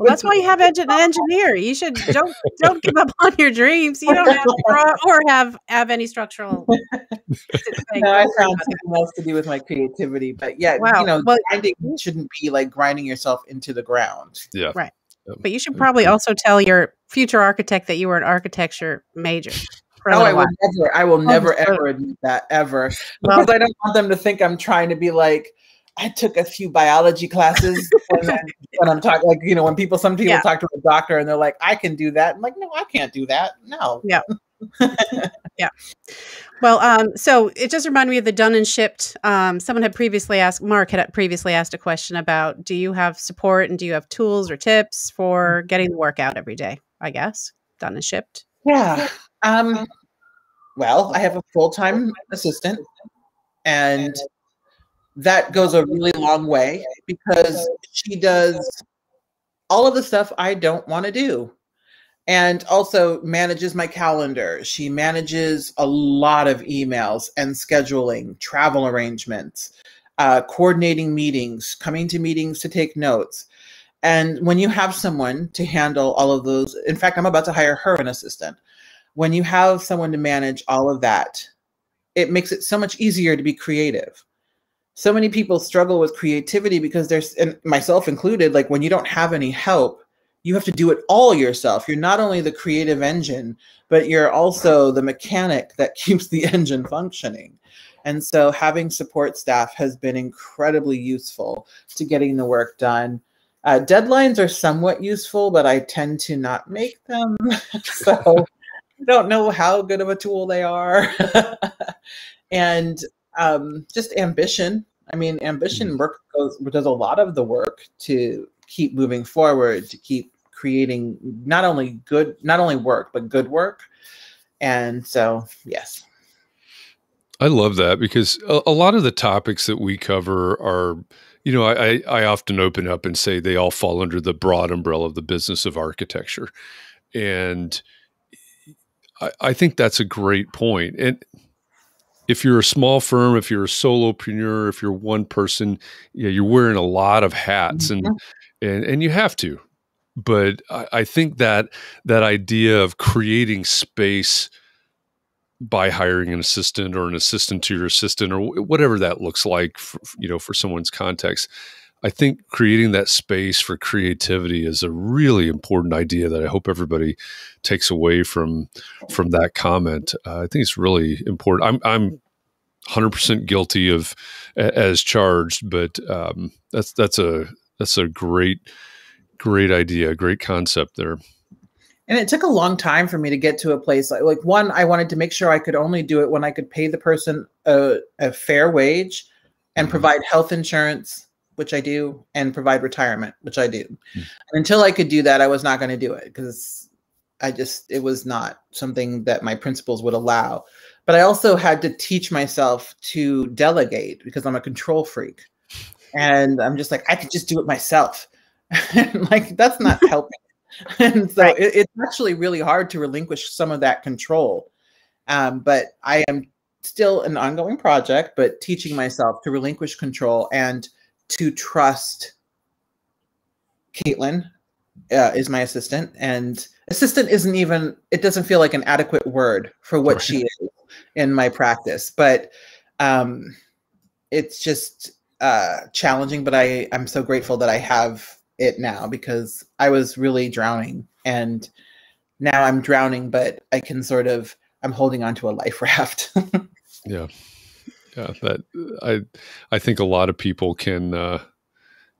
Well, that's why you have an engineer. You should don't don't give up on your dreams. You don't have to or have have any structural. no, I found something else to do with my creativity, but yeah, wow. you know, well, grinding shouldn't be like grinding yourself into the ground. Yeah, right. But you should probably also tell your future architect that you were an architecture major. Oh, I will never, I will never ever admit that ever because I don't want them to think I'm trying to be like I took a few biology classes when, when, I'm talking, like, you know, when people, some people yeah. talk to a doctor and they're like, I can do that. I'm like, no, I can't do that. No. Yeah. yeah. Well, um, so it just reminded me of the done and shipped. Um, someone had previously asked, Mark had previously asked a question about do you have support and do you have tools or tips for getting the work out every day? I guess done and shipped. Yeah. Um, well, I have a full time assistant and that goes a really long way because she does all of the stuff I don't want to do. And also manages my calendar. She manages a lot of emails and scheduling, travel arrangements, uh, coordinating meetings, coming to meetings to take notes. And when you have someone to handle all of those, in fact, I'm about to hire her an assistant. When you have someone to manage all of that, it makes it so much easier to be creative. So many people struggle with creativity because there's and myself included like when you don't have any help you have to do it all yourself. You're not only the creative engine but you're also the mechanic that keeps the engine functioning. And so having support staff has been incredibly useful to getting the work done. Uh, deadlines are somewhat useful but i tend to not make them. So don't know how good of a tool they are and um, just ambition I mean, ambition mm-hmm. work goes does a lot of the work to keep moving forward, to keep creating not only good, not only work, but good work. And so, yes. I love that because a, a lot of the topics that we cover are, you know, I, I often open up and say they all fall under the broad umbrella of the business of architecture. And I, I think that's a great point. And if you're a small firm, if you're a solopreneur, if you're one person, yeah, you're wearing a lot of hats and mm-hmm. and and you have to. But I, I think that that idea of creating space by hiring an assistant or an assistant to your assistant or whatever that looks like for, you know for someone's context i think creating that space for creativity is a really important idea that i hope everybody takes away from from that comment. Uh, i think it's really important. I'm i'm 100% guilty of as charged but um, that's that's a that's a great great idea great concept there. And it took a long time for me to get to a place like, like one i wanted to make sure i could only do it when i could pay the person a, a fair wage and mm-hmm. provide health insurance which i do and provide retirement which i do and until i could do that i was not going to do it because i just it was not something that my principles would allow but I also had to teach myself to delegate because I'm a control freak. And I'm just like, I could just do it myself. like, that's not helping. and so right. it, it's actually really hard to relinquish some of that control. Um, but I am still an ongoing project, but teaching myself to relinquish control and to trust Caitlin uh, is my assistant. And assistant isn't even, it doesn't feel like an adequate word for what right. she is in my practice, but um, it's just uh, challenging. But I I'm so grateful that I have it now because I was really drowning, and now I'm drowning, but I can sort of I'm holding on to a life raft. yeah, yeah. That I I think a lot of people can uh,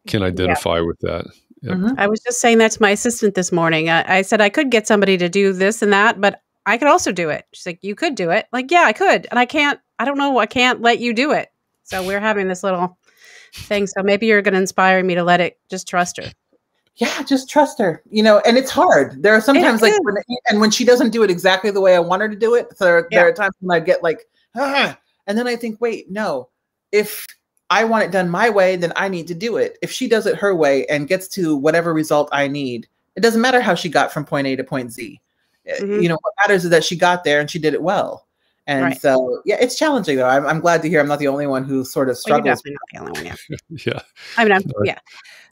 can identify yeah. with that. Yep. Mm-hmm. I was just saying that to my assistant this morning. I, I, said I could get somebody to do this and that, but I could also do it. She's like, you could do it. Like, yeah, I could. And I can't, I don't know, I can't let you do it. So we're having this little thing. So maybe you're going to inspire me to let it just trust her. Yeah, just trust her. You know, and it's hard. There are sometimes like, when, and when she doesn't do it exactly the way I want her to do it, there, yeah. there are times when I get like, ah, and then I think, wait, no, if I want it done my way, then I need to do it. If she does it her way and gets to whatever result I need, it doesn't matter how she got from point A to point Z. Eh, mm-hmm. You know, what matters is that she got there and she did it well. And right. so, yeah, it's challenging though. I'm, I'm, glad to hear I'm not the only one who sort of struggles. Well, not the only one, yeah. yeah. I mean, I'm, yeah.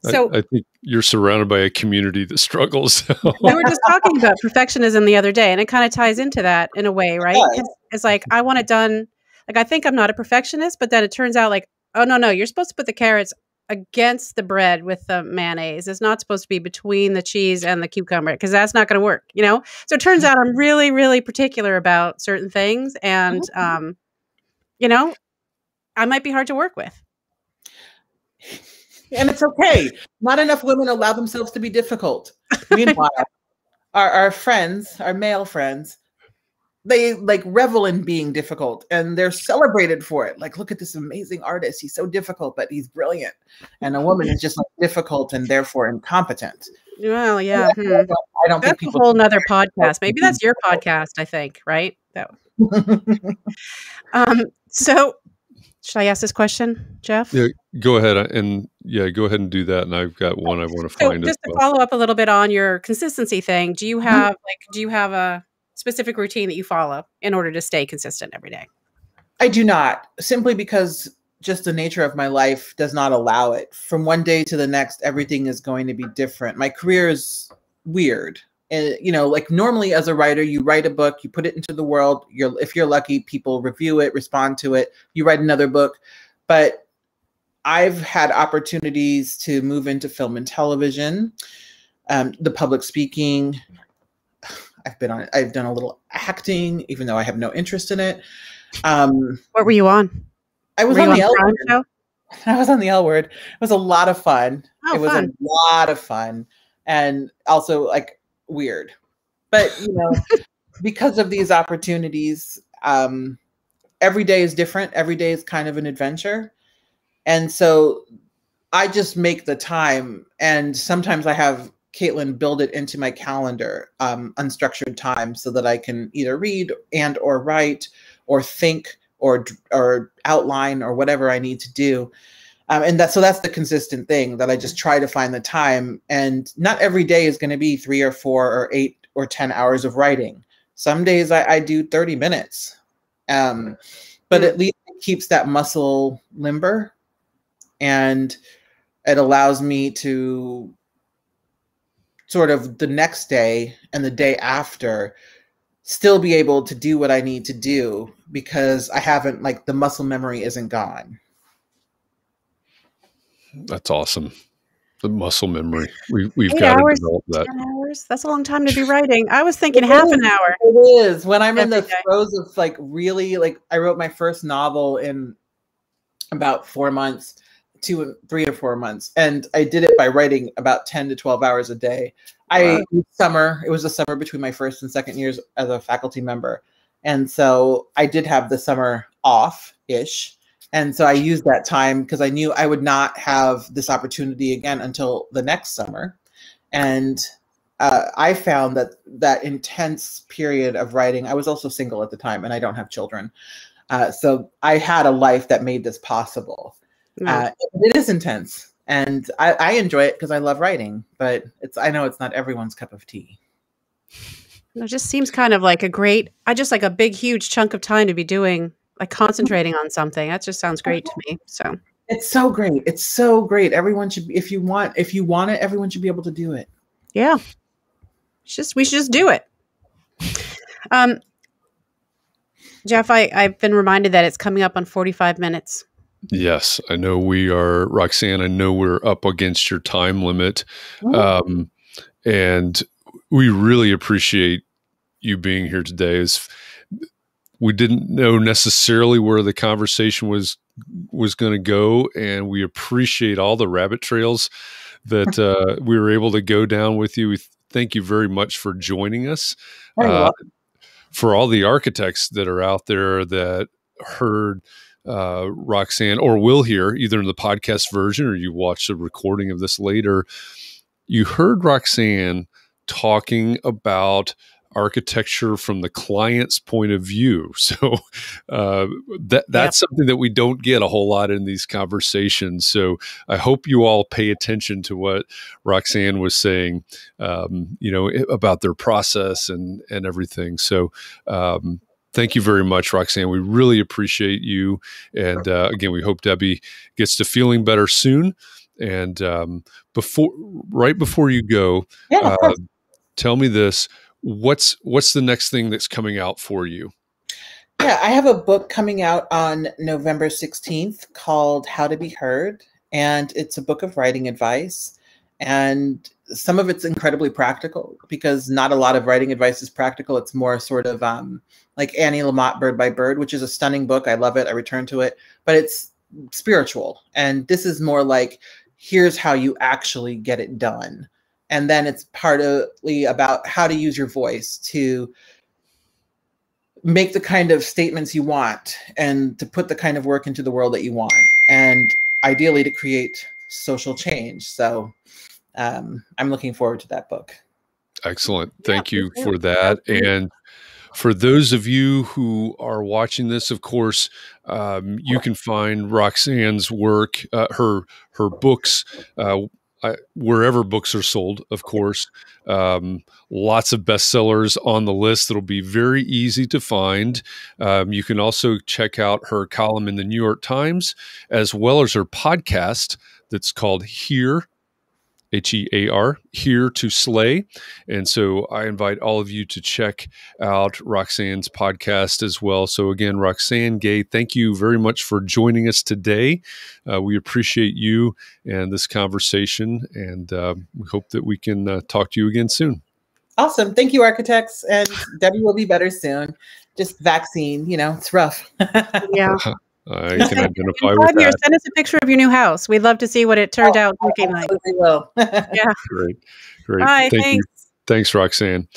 So I, I, think you're surrounded by a community that struggles. we were just talking about perfectionism the other day, and it kind of ties into that in a way, right? Yeah. It's like I want it done. Like I think I'm not a perfectionist, but then it turns out like, oh no, no, you're supposed to put the carrots against the bread with the mayonnaise. It's not supposed to be between the cheese and the cucumber because that's not going to work, you know? So it turns out I'm really, really particular about certain things. And, mm-hmm. um, you know, I might be hard to work with. And it's okay. Not enough women allow themselves to be difficult. Meanwhile, our, our friends, our male friends, they like revel in being difficult and they're celebrated for it. Like, look at this amazing artist. He's so difficult, but he's brilliant. And a woman is just like difficult and therefore incompetent. Well, yeah. Hmm. I don't that's think a whole nother podcast. Maybe that's your podcast, I think, right? That um, so should I ask this question, Jeff? Yeah, go ahead and yeah, go ahead and do that. And I've got one I want to so find. Just to well. follow up a little bit on your consistency thing, do you mm-hmm. have like do you have a specific routine that you follow in order to stay consistent every day? I do not, simply because just the nature of my life does not allow it. From one day to the next, everything is going to be different. My career is weird. And you know, like normally as a writer, you write a book, you put it into the world. You're if you're lucky, people review it, respond to it. You write another book, but I've had opportunities to move into film and television, um, the public speaking, I've been on. I've done a little acting, even though I have no interest in it. Um, what were you on? I was were on the L word. Show? I was on the L word. It was a lot of fun. Oh, it was fun. a lot of fun, and also like weird. But you know, because of these opportunities, um, every day is different. Every day is kind of an adventure, and so I just make the time. And sometimes I have Caitlin build it into my calendar, um, unstructured time, so that I can either read and or write or think or or outline or whatever I need to do. Um, and that so that's the consistent thing that I just try to find the time. And not every day is going to be three or four or eight or ten hours of writing. Some days I, I do thirty minutes, um, but at least it keeps that muscle limber, and it allows me to sort of the next day and the day after still be able to do what I need to do because I haven't like the muscle memory isn't gone. That's awesome. The muscle memory. We we've got to develop that. hours? That's a long time to be writing. I was thinking it half is. an hour. It is. When I'm in the day. throes of like really like I wrote my first novel in about four months, two three or four months. And I did it by writing about 10 to 12 hours a day. Wow. I summer, it was the summer between my first and second years as a faculty member. And so I did have the summer off ish. And so I used that time because I knew I would not have this opportunity again until the next summer. And uh, I found that that intense period of writing, I was also single at the time and I don't have children. Uh, so I had a life that made this possible. Uh, it is intense and I, I enjoy it because I love writing, but it's I know it's not everyone's cup of tea. It just seems kind of like a great, I just like a big, huge chunk of time to be doing, like concentrating on something. That just sounds great to me. So it's so great. It's so great. Everyone should, if you want, if you want it, everyone should be able to do it. Yeah. It's just, we should just do it. Um, Jeff, I, I've been reminded that it's coming up on 45 minutes. Yes, I know we are, Roxane. I know we're up against your time limit. Um, and we really appreciate you being here today. Is we didn't know necessarily where the conversation was was going to go, and we appreciate all the rabbit trails that uh, we were able to go down with you. We thank you very much for joining us. Uh, for all the architects that are out there that heard uh, Roxane or will hear either in the podcast version or you watch the recording of this later, you heard Roxane talking about architecture from the client's point of view. So uh, that that's yeah. something that we don't get a whole lot in these conversations. So I hope you all pay attention to what Roxane was saying, um, you know, about their process and and everything. So. Um, thank you very much, Roxane. We really appreciate you. And uh, again, we hope Debbie gets to feeling better soon. And um, before, right before you go, yeah, uh, tell me this: what's what's the next thing that's coming out for you? Yeah, I have a book coming out on November sixteenth called "How to Be Heard," and it's a book of writing advice. And some of it's incredibly practical because not a lot of writing advice is practical. It's more sort of um, like Annie Lamott, Bird by Bird, which is a stunning book. I love it. I return to it, but it's spiritual. And this is more like, here's how you actually get it done. And then it's partly about how to use your voice to make the kind of statements you want and to put the kind of work into the world that you want. And ideally to create social change. So um, I'm looking forward to that book. Excellent. Thank yeah, you for that. And for those of you who are watching this, of course, um, you can find Roxane's work, uh, her her books, uh, I, wherever books are sold. Of course, um, lots of bestsellers on the list that'll be very easy to find. Um, you can also check out her column in the New York Times, as well as her podcast that's called Here H E A R, Hear to Slay. And so I invite all of you to check out Roxane's podcast as well. So, again, Roxane Gay, thank you very much for joining us today. Uh, we appreciate you and this conversation, and uh, we hope that we can uh, talk to you again soon. Awesome. Thank you, architects. And Debbie will be better soon. Just vaccine, you know, it's rough. yeah. I can identify with that. Send us a picture of your new house. We'd love to see what it turned oh, out looking like. will. yeah. Great. Great. Thank thanks. you. Thanks, Roxane.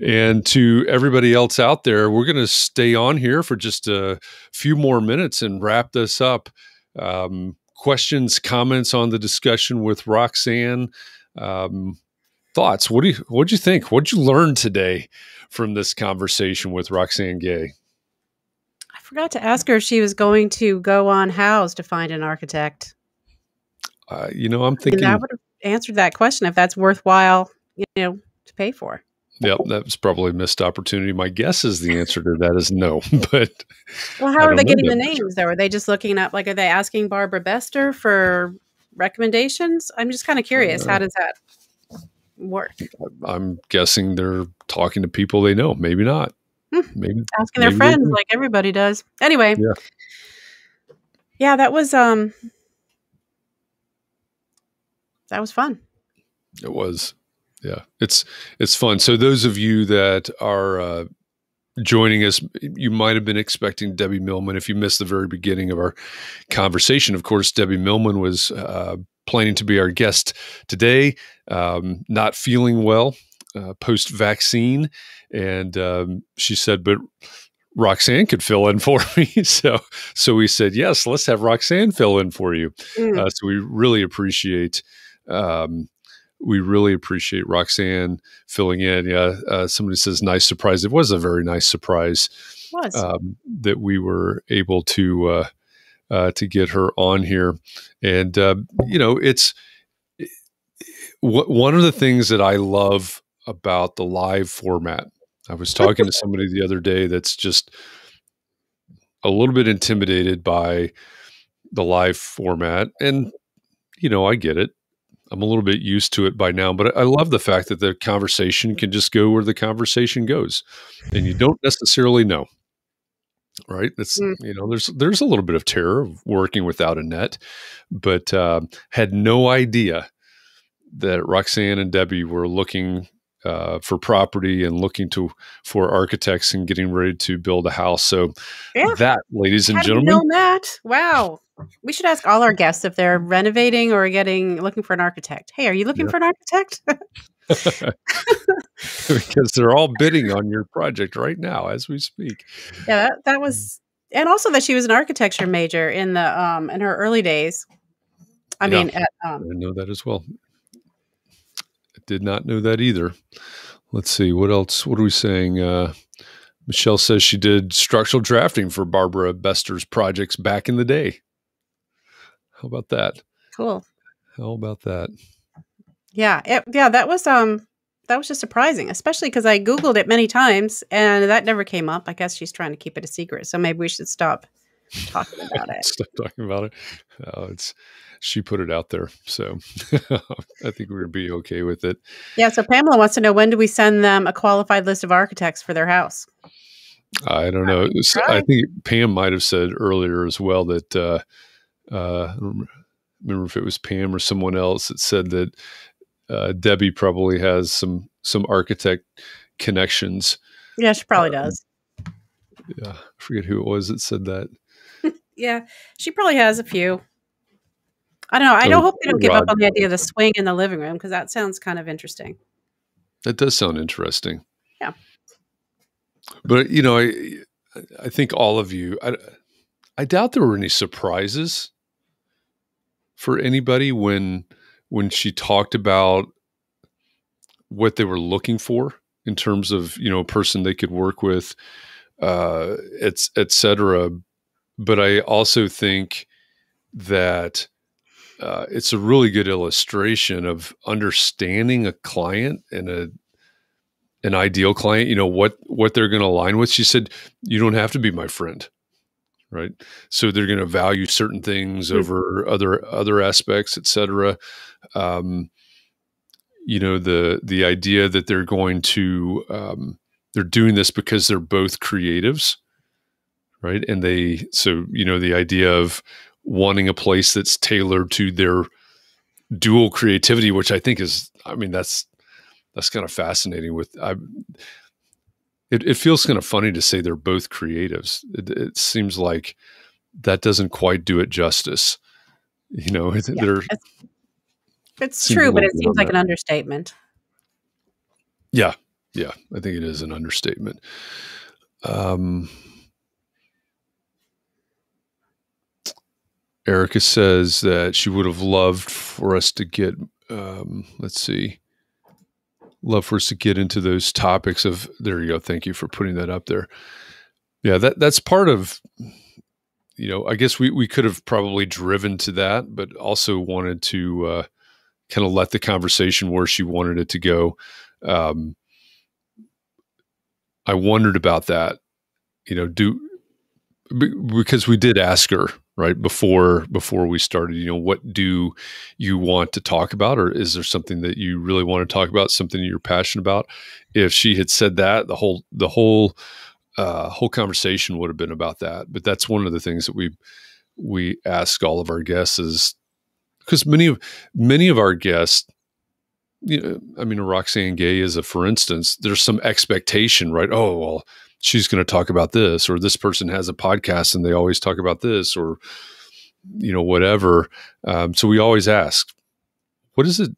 And to everybody else out there, we're going to stay on here for just a few more minutes and wrap this up. Um, questions, comments on the discussion with Roxane. Um, thoughts? What do you What do you think? What did you learn today from this conversation with Roxane Gay? Forgot to ask her if she was going to go on Houzz to find an architect. Uh, you know, I'm thinking I would have answered that question if that's worthwhile, you know, to pay for. Yep, that was probably a missed opportunity. My guess is the answer to that is no. But well, how are they getting the names though? Are they just looking up? Like, are they asking Barbara Bestor for recommendations? I'm just kind of curious. Uh, how does that work? I'm guessing they're talking to people they know. Maybe not. Maybe asking maybe their friends like everybody does. Anyway. Yeah. Yeah, that was um that was fun. It was. yeah, it's it's fun. So those of you that are uh, joining us, you might have been expecting Debbie Millman. If you missed the very beginning of our conversation, of course, Debbie Millman was uh, planning to be our guest today. Um, not feeling well uh, post vaccine, and um, she said, but. Roxane could fill in for me, so so we said yes. Let's have Roxane fill in for you. Mm. Uh, so we really appreciate um, we really appreciate Roxane filling in. Yeah, uh, somebody says nice surprise. It was a very nice surprise um, that we were able to uh, uh, to get her on here, and uh, you know, it's w- one of the things that I love about the live format. I was talking to somebody the other day that's just a little bit intimidated by the live format, and you know, I get it I'm a little bit used to it by now, but I love the fact that the conversation can just go where the conversation goes, and you don't necessarily know. Right? It's mm. you know there's there's a little bit of terror of working without a net, but uh, had no idea that Roxane and Debbie were looking uh, for property and looking to for architects and getting ready to build a house. So yeah. that, ladies and How gentlemen, know that wow. We should ask all our guests if they're renovating or getting looking for an architect. Hey, are you looking yeah. for an architect? because they're all bidding on your project right now as we speak. Yeah, that, that was and also that she was an architecture major in the um in her early days. I yeah, mean, at, um, I know that as well. Did not know that either. Let's see what else. What are we saying? Uh, Michelle says she did structural drafting for Barbara Bestor's projects back in the day. How about that? Cool. How about that? Yeah, it, yeah, that was um that was just surprising, especially because I googled it many times and that never came up. I guess she's trying to keep it a secret, so maybe we should stop talking about it. stop talking about it. Oh, it's she put it out there, so I think we're gonna be okay with it. Yeah. So Pamela wants to know when do we send them a qualified list of architects for their house? I don't know. I think Pam might have said earlier as well that uh, uh, I don't remember if it was Pam or someone else that said that uh, Debbie probably has some some architect connections. Yeah, she probably um, does. Yeah, I forget who it was that said that. Yeah, she probably has a few. I don't know. I don't hope they don't give Rod. up on the idea of the swing in the living room because that sounds kind of interesting. That does sound interesting. Yeah. But you know, I I think all of you. I, I doubt there were any surprises for anybody when when she talked about what they were looking for in terms of you know a person they could work with uh it's etc but i also think that uh, it's a really good illustration of understanding a client and a an ideal client you know what what they're going to align with. She said you don't have to be my friend right? So they're going to value certain things mm-hmm. over other other aspects etc um, you know the the idea that they're going to um, they're doing this because they're both creatives right and they so you know the idea of wanting a place that's tailored to their dual creativity which i think is i mean that's that's kind of fascinating with i it, it feels kind of funny to say they're both creatives. It, it seems like that doesn't quite do it justice. You know, yeah, they're. It's, it's true, but it seems like that. an understatement. Yeah, yeah, I think it is an understatement. Um, Erica says that she would have loved for us to get. Um, let's see love for us to get into those topics of there you go thank you for putting that up there yeah that that's part of you know i guess we, we could have probably driven to that but also wanted to uh, kind of let the conversation where she wanted it to go um, i wondered about that you know do because we did ask her right before before we started you know what do you want to talk about or is there something that you really want to talk about something you're passionate about if she had said that the whole the whole uh, whole conversation would have been about that but that's one of the things that we we ask all of our guests is because many of many of our guests you know, I mean, Roxane Gay is a for instance. There's some expectation, right? Oh, well, she's going to talk about this, or this person has a podcast and they always talk about this, or you know, whatever. Um, so we always ask, what is it?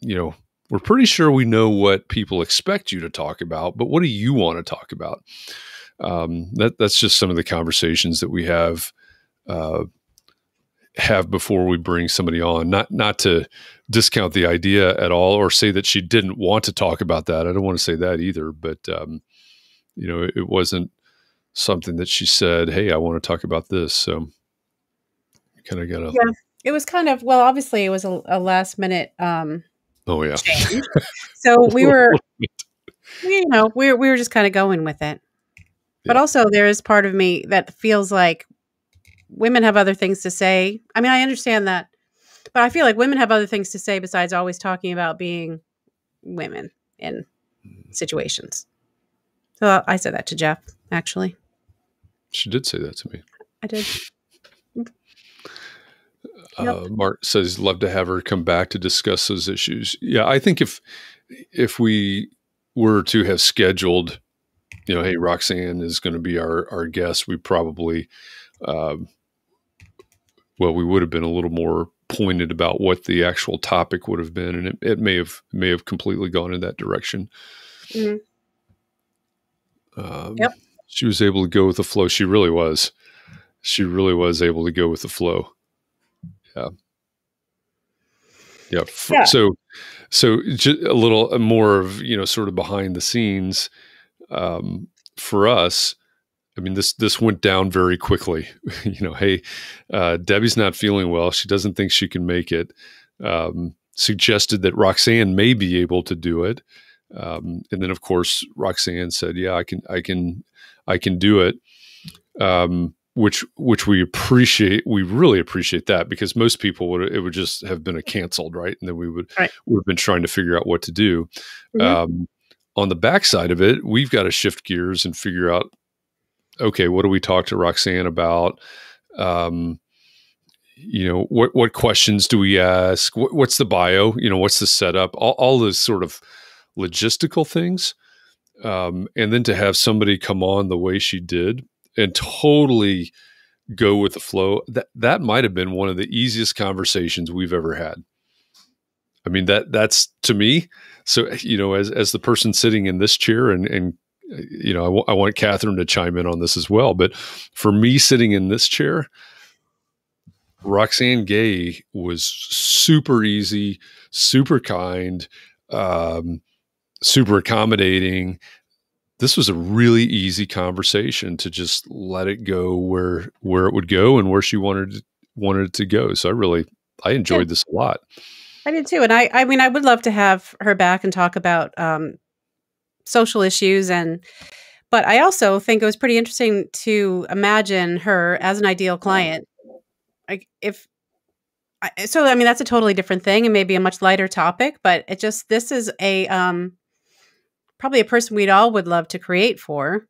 You know, we're pretty sure we know what people expect you to talk about, but what do you want to talk about? Um, that that's just some of the conversations that we have uh, have before we bring somebody on. Not not to discount the idea at all, or say that she didn't want to talk about that. I don't want to say that either, but um, you know, it, it, wasn't something that she said, "Hey, I want to talk about this." So, kind of got a yeah. It was kind of well, obviously, it was a, a last minute. Um, oh yeah. so we were, you know, we we were just kind of going with it. But also, there is part of me that feels like women have other things to say. I mean, I understand that, but I feel like women have other things to say besides always talking about being women in mm-hmm. situations. So I said that to Jeff, actually. She did say that to me. I did. Uh, yep. Mark says, "Love to have her come back to discuss those issues." Yeah, I think if if we were to have scheduled you know, hey, Roxane is going to be our our guest, we probably, uh, well, we would have been a little more pointed about what the actual topic would have been, and it, it may have may have completely gone in that direction. Mm-hmm. Um, yep. She was able to go with the flow. She really was. She really was able to go with the flow. Yeah. Yeah. yeah. So, so just a little more of you know, sort of behind the scenes um, for us, I mean, this this went down very quickly. you know, hey, uh, Debbie's not feeling well. She doesn't think she can make it. Um, suggested that Roxane may be able to do it, um, and then of course Roxane said, "Yeah, I can, I can, I can do it." Um, which which we appreciate. We really appreciate that because most people would it would just have been a canceled, right? And then we would right. would have been trying to figure out what to do. Mm-hmm. Um, on the backside of it, we've got to shift gears and figure out, okay, what do we talk to Roxane about? Um, you know, what what questions do we ask? What, what's the bio? You know, what's the setup? All, all those sort of logistical things, um, and then to have somebody come on the way she did and totally go with the flow. That that might have been one of the easiest conversations we've ever had. I mean that that's to me. So you know, as as the person sitting in this chair, and and you know, I, w- I want Katharine to chime in on this as well. But for me, sitting in this chair, Roxane Gay was super easy, super kind, um, super accommodating. This was a really easy conversation to just let it go where where it would go and where she wanted wanted it to go. So I really I enjoyed yeah. this a lot. I did too, and I I mean I would love to have her back and talk about um, social issues and. But I also think it was pretty interesting to imagine her as an ideal client. Like if so I mean that's a totally different thing and maybe a much lighter topic, but it just this is a um probably a person we'd all would love to create for.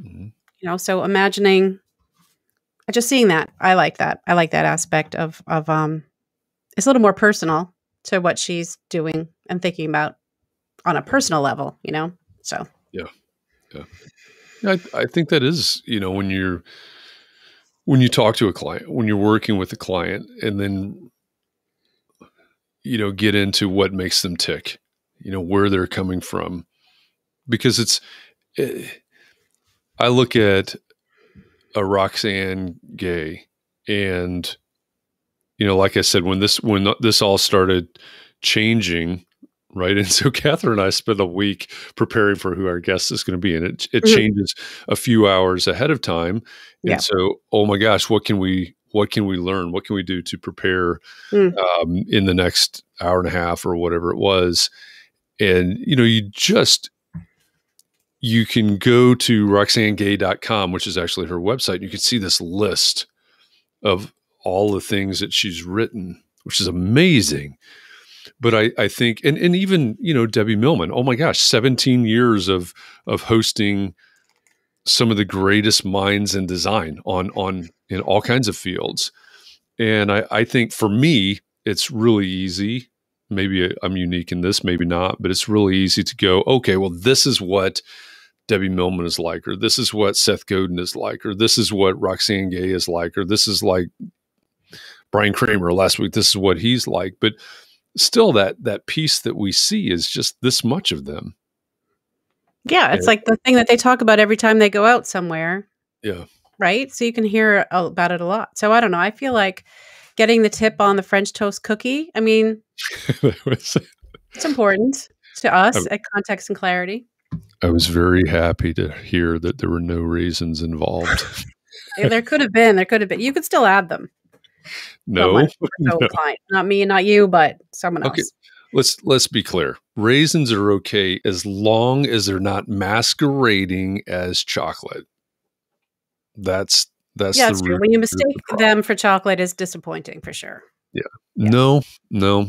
Mm-hmm. You know, so imagining just seeing that. I like that. I like that aspect of of um it's a little more personal to what she's doing and thinking about on a personal level, you know? So, yeah. Yeah. I, I think that is, you know, when you're, when you talk to a client, when you're working with a client and then, you know, get into what makes them tick, you know, where they're coming from. Because it's, it, eh, I look at a Roxane Gay and you know, like I said, when this when this all started changing, right? And so Katharine and I spent a week preparing for who our guest is going to be, and it it mm-hmm. changes a few hours ahead of time. And yeah. so, oh my gosh, what can we what can we learn? What can we do to prepare mm. um, in the next hour and a half or whatever it was? And you know, you just you can go to roxanegay.com, which is actually her website. You can see this list of all the things that she's written, which is amazing. But I, I think, and, and even, you know, Debbie Millman, oh my gosh, 17 years of, of hosting some of the greatest minds in design on, on, in all kinds of fields. And I, I think for me, it's really easy maybe I'm unique in this, maybe not, but it's really easy to go, okay, well, this is what Debbie Millman is like, or this is what Seth Godin is like, or this is what Roxane Gay is like, or this is like Brian Kramer last week. This is what he's like. But still, that that piece that we see is just this much of them. Yeah, it's like the thing that they talk about every time they go out somewhere. Yeah. Right. So you can hear about it a lot. So I don't know. I feel like getting the tip on the French toast cookie. I mean, it's important to us I'm, at Context and Clarity. I was very happy to hear that there were no raisins involved. there could have been. There could have been. You could still add them. No, no. not me, not you, but someone else. Okay. Let's let's be clear. Raisins are okay as long as they're not masquerading as chocolate. That's that's yeah, that's true. When you mistake the them for chocolate, is disappointing for sure. Yeah. yeah. No, no.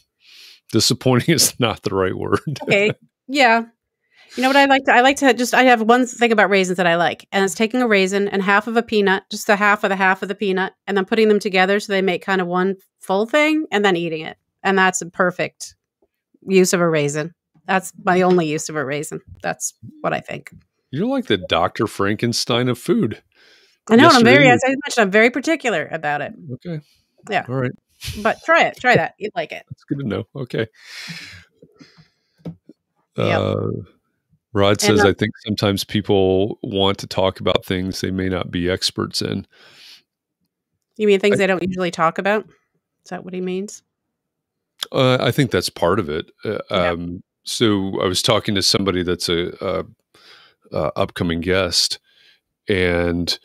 Disappointing is not the right word. okay. Yeah. You know what I like to I like to just I have one thing about raisins that I like, and it's taking a raisin and half of a peanut, just the half of the half of the peanut, and then putting them together so they make kind of one full thing, and then eating it. And that's a perfect use of a raisin. That's my only use of a raisin. That's what I think. You're like the Dr. Frankenstein of food. I know. I'm very, as I mentioned, I'm very particular about it. Okay. Yeah. All right. But try it. Try that. You'd like it. That's good to know. Okay. Yep. Uh, Rod says, uh, I think sometimes people want to talk about things they may not be experts in. You mean things I, they don't usually talk about? Is that what he means? Uh, I think that's part of it. Uh, yeah. um, so I was talking to somebody that's a, a, a, upcoming guest, and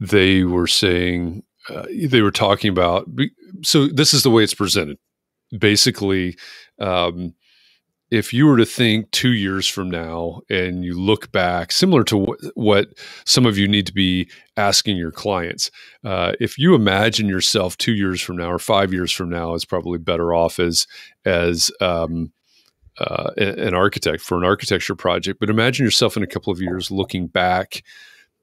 they were saying uh, they were talking about. So this is the way it's presented. Basically, um, if you were to think two years from now and you look back, similar to wh- what some of you need to be asking your clients, uh, if you imagine yourself two years from now or five years from now, is probably better off as as um, uh, an architect for an architecture project. But imagine yourself in a couple of years looking back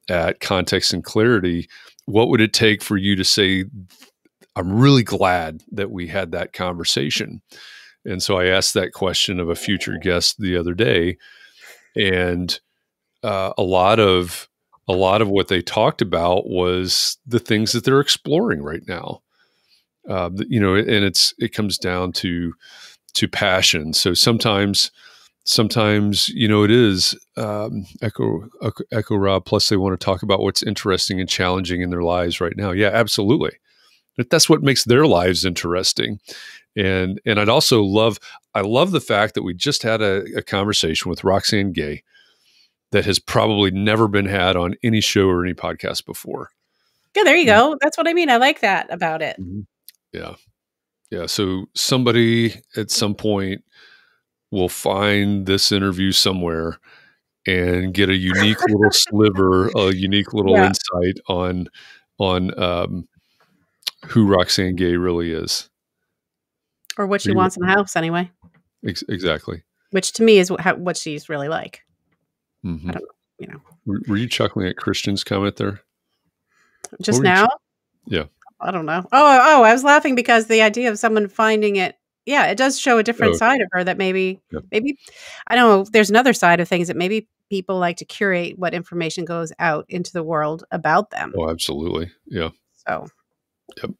at context and clarity. What would it take for you to say, "I'm really glad that we had that conversation"? And so I asked that question of a future guest the other day, and uh, a lot of a lot of what they talked about was the things that they're exploring right now. Uh, you know, and it's it comes down to to passion. So sometimes sometimes you know it is um, echo, echo echo rob plus they want to talk about what's interesting and challenging in their lives right now yeah absolutely that's what makes their lives interesting and and I'd also love I love the fact that we just had a, a conversation with Roxane Gay that has probably never been had on any show or any podcast before. Yeah, there you mm-hmm. go. That's what I mean. I like that about it. Mm-hmm. Yeah. Yeah. So somebody at some point will find this interview somewhere and get a unique little sliver, a unique little yeah. insight on on um, who Roxane Gay really is or what she wants in the house anyway. Ex- exactly. Which to me is what, what she's really like. Mm-hmm. I don't, you know. Were, were, you chuckling at Christian's comment there? Just now? Yeah. I don't know. Oh, oh, I was laughing because the idea of someone finding it, yeah, it does show a different oh. side of her that maybe, yeah. maybe, I don't know. There's another side of things that maybe people like to curate what information goes out into the world about them. Oh, absolutely. Yeah. So. Yep.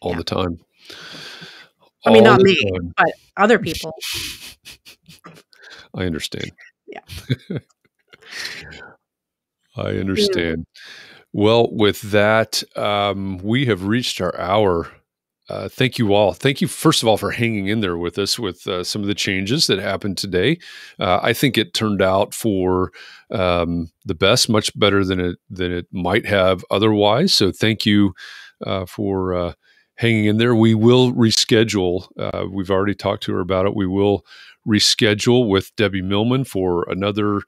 All yeah. the time. I mean, not me, time. but other people. I understand. Yeah. I understand. Yeah. Well, with that, um, we have reached our hour. Uh, thank you all. Thank you, first of all, for hanging in there with us with uh, some of the changes that happened today. Uh, I think it turned out for um, the best, much better than it than it might have otherwise. So, thank you for uh, hanging in there. We will reschedule. Uh, we've already talked to her about it. We will reschedule with Debbie Millman for another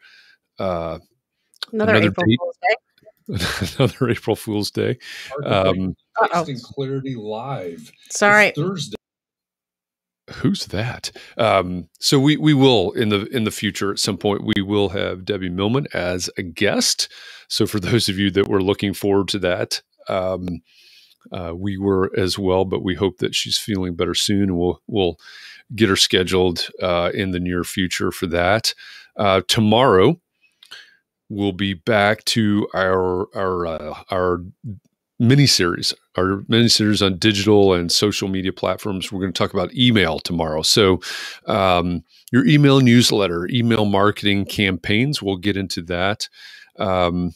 uh, another, another April date. Fool's Day. another April Fool's Day. Um, Clarity Live. Sorry, Thursday. Who's that? Um, so we we will in the in the future at some point we will have Debbie Millman as a guest. So for those of you that were looking forward to that, um, uh, we were as well, but we hope that she's feeling better soon, and we'll we'll get her scheduled uh, in the near future for that. Uh, tomorrow, we'll be back to our our uh, our mini series, our mini series on digital and social media platforms. We're going to talk about email tomorrow. So, um, your email newsletter, email marketing campaigns. We'll get into that. Um,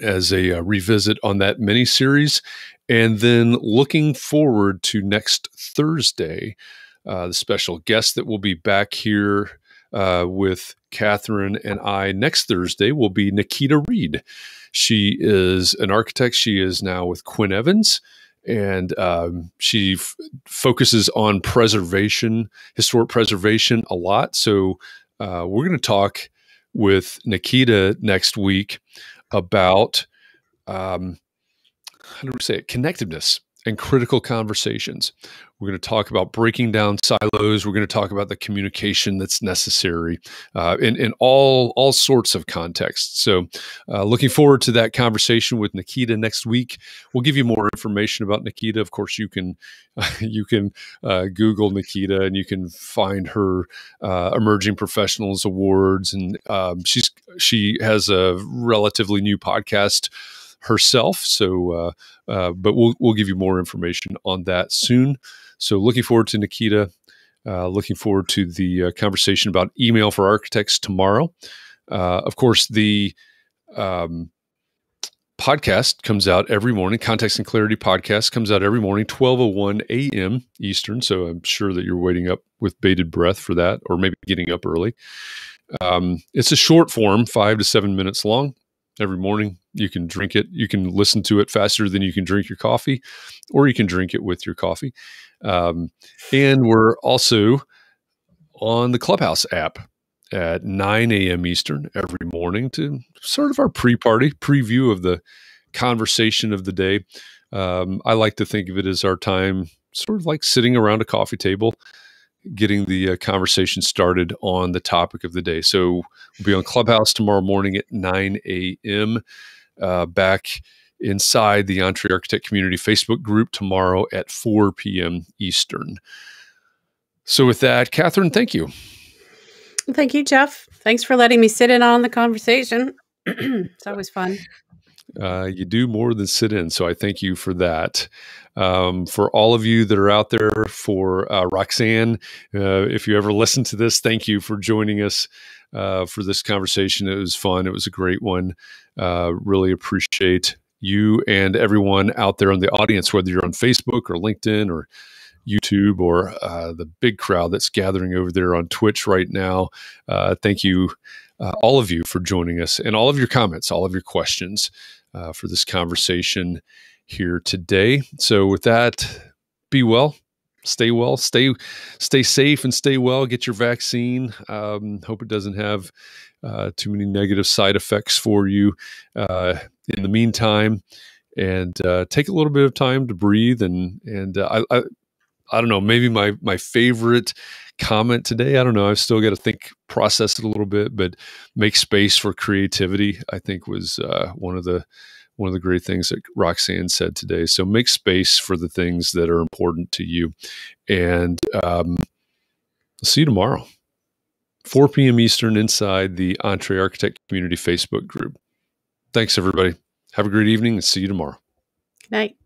as a uh, revisit on that mini series. And then looking forward to next Thursday, uh, the special guest that will be back here uh, with Katharine and I next Thursday will be Nakita Reed. She is an architect. She is now with Quinn Evans and um, she focuses on preservation, historic preservation a lot. So uh, we're going to talk with Nakita next week about um, how do we say it? Connectiveness and critical conversations. We're going to talk about breaking down silos. We're going to talk about the communication that's necessary uh, in, in all all sorts of contexts. So, uh, looking forward to that conversation with Nakita next week. We'll give you more information about Nakita. Of course, you can uh, you can Google Nakita and you can find her uh, Emerging Professionals Awards, and um, she's she has a relatively new podcast herself. So, uh, uh, but we'll we'll give you more information on that soon. So, looking forward to Nakita. Uh, looking forward to the conversation about email for architects tomorrow. Of course, the um, podcast comes out every morning. Context and Clarity podcast comes out every morning, 12:01 a.m. Eastern. So I'm sure that you're waiting up with bated breath for that, or maybe getting up early. Um, it's a short form, five to seven minutes long every morning. You can drink it. You can listen to it faster than you can drink your coffee, or you can drink it with your coffee. Um, and we're also on the Clubhouse app at 9 a.m. Eastern every morning to sort of our pre party preview of the conversation of the day. Um, I like to think of it as our time, sort of like sitting around a coffee table, getting the uh, conversation started on the topic of the day. So we'll be on Clubhouse tomorrow morning at 9 a.m. Uh, back inside the EntreArchitect Community Facebook group tomorrow at 4 p.m. Eastern. So, with that, Katharine, thank you. Thank you, Jeff. Thanks for letting me sit in on the conversation. it's always fun. Uh, you do more than sit in. So, I thank you for that. Um, for all of you that are out there, for uh, Roxane, uh, if you ever listen to this, thank you for joining us uh, for this conversation. It was fun. It was a great one. Uh, really appreciate you and everyone out there in the audience, whether you're on Facebook or LinkedIn or YouTube or uh, the big crowd that's gathering over there on Twitch right now. Thank you, all of you, for joining us and all of your comments, all of your questions uh, for this conversation here today. So, with that, be well, stay well, stay stay safe, and stay well. Get your vaccine. Um, hope it doesn't have uh, too many negative side effects for you. Uh, in the meantime, and uh, take a little bit of time to breathe. And and uh, I, I, I don't know, maybe my my favorite comment today. I don't know. I've still got to think, process it a little bit, but make space for creativity. I think was uh, one of the one of the great things that Roxane said today. So make space for the things that are important to you, and um, see you tomorrow. 4 p.m. Eastern inside the EntreArchitect Community Facebook group. Thanks, everybody. Have a great evening and see you tomorrow. Good night.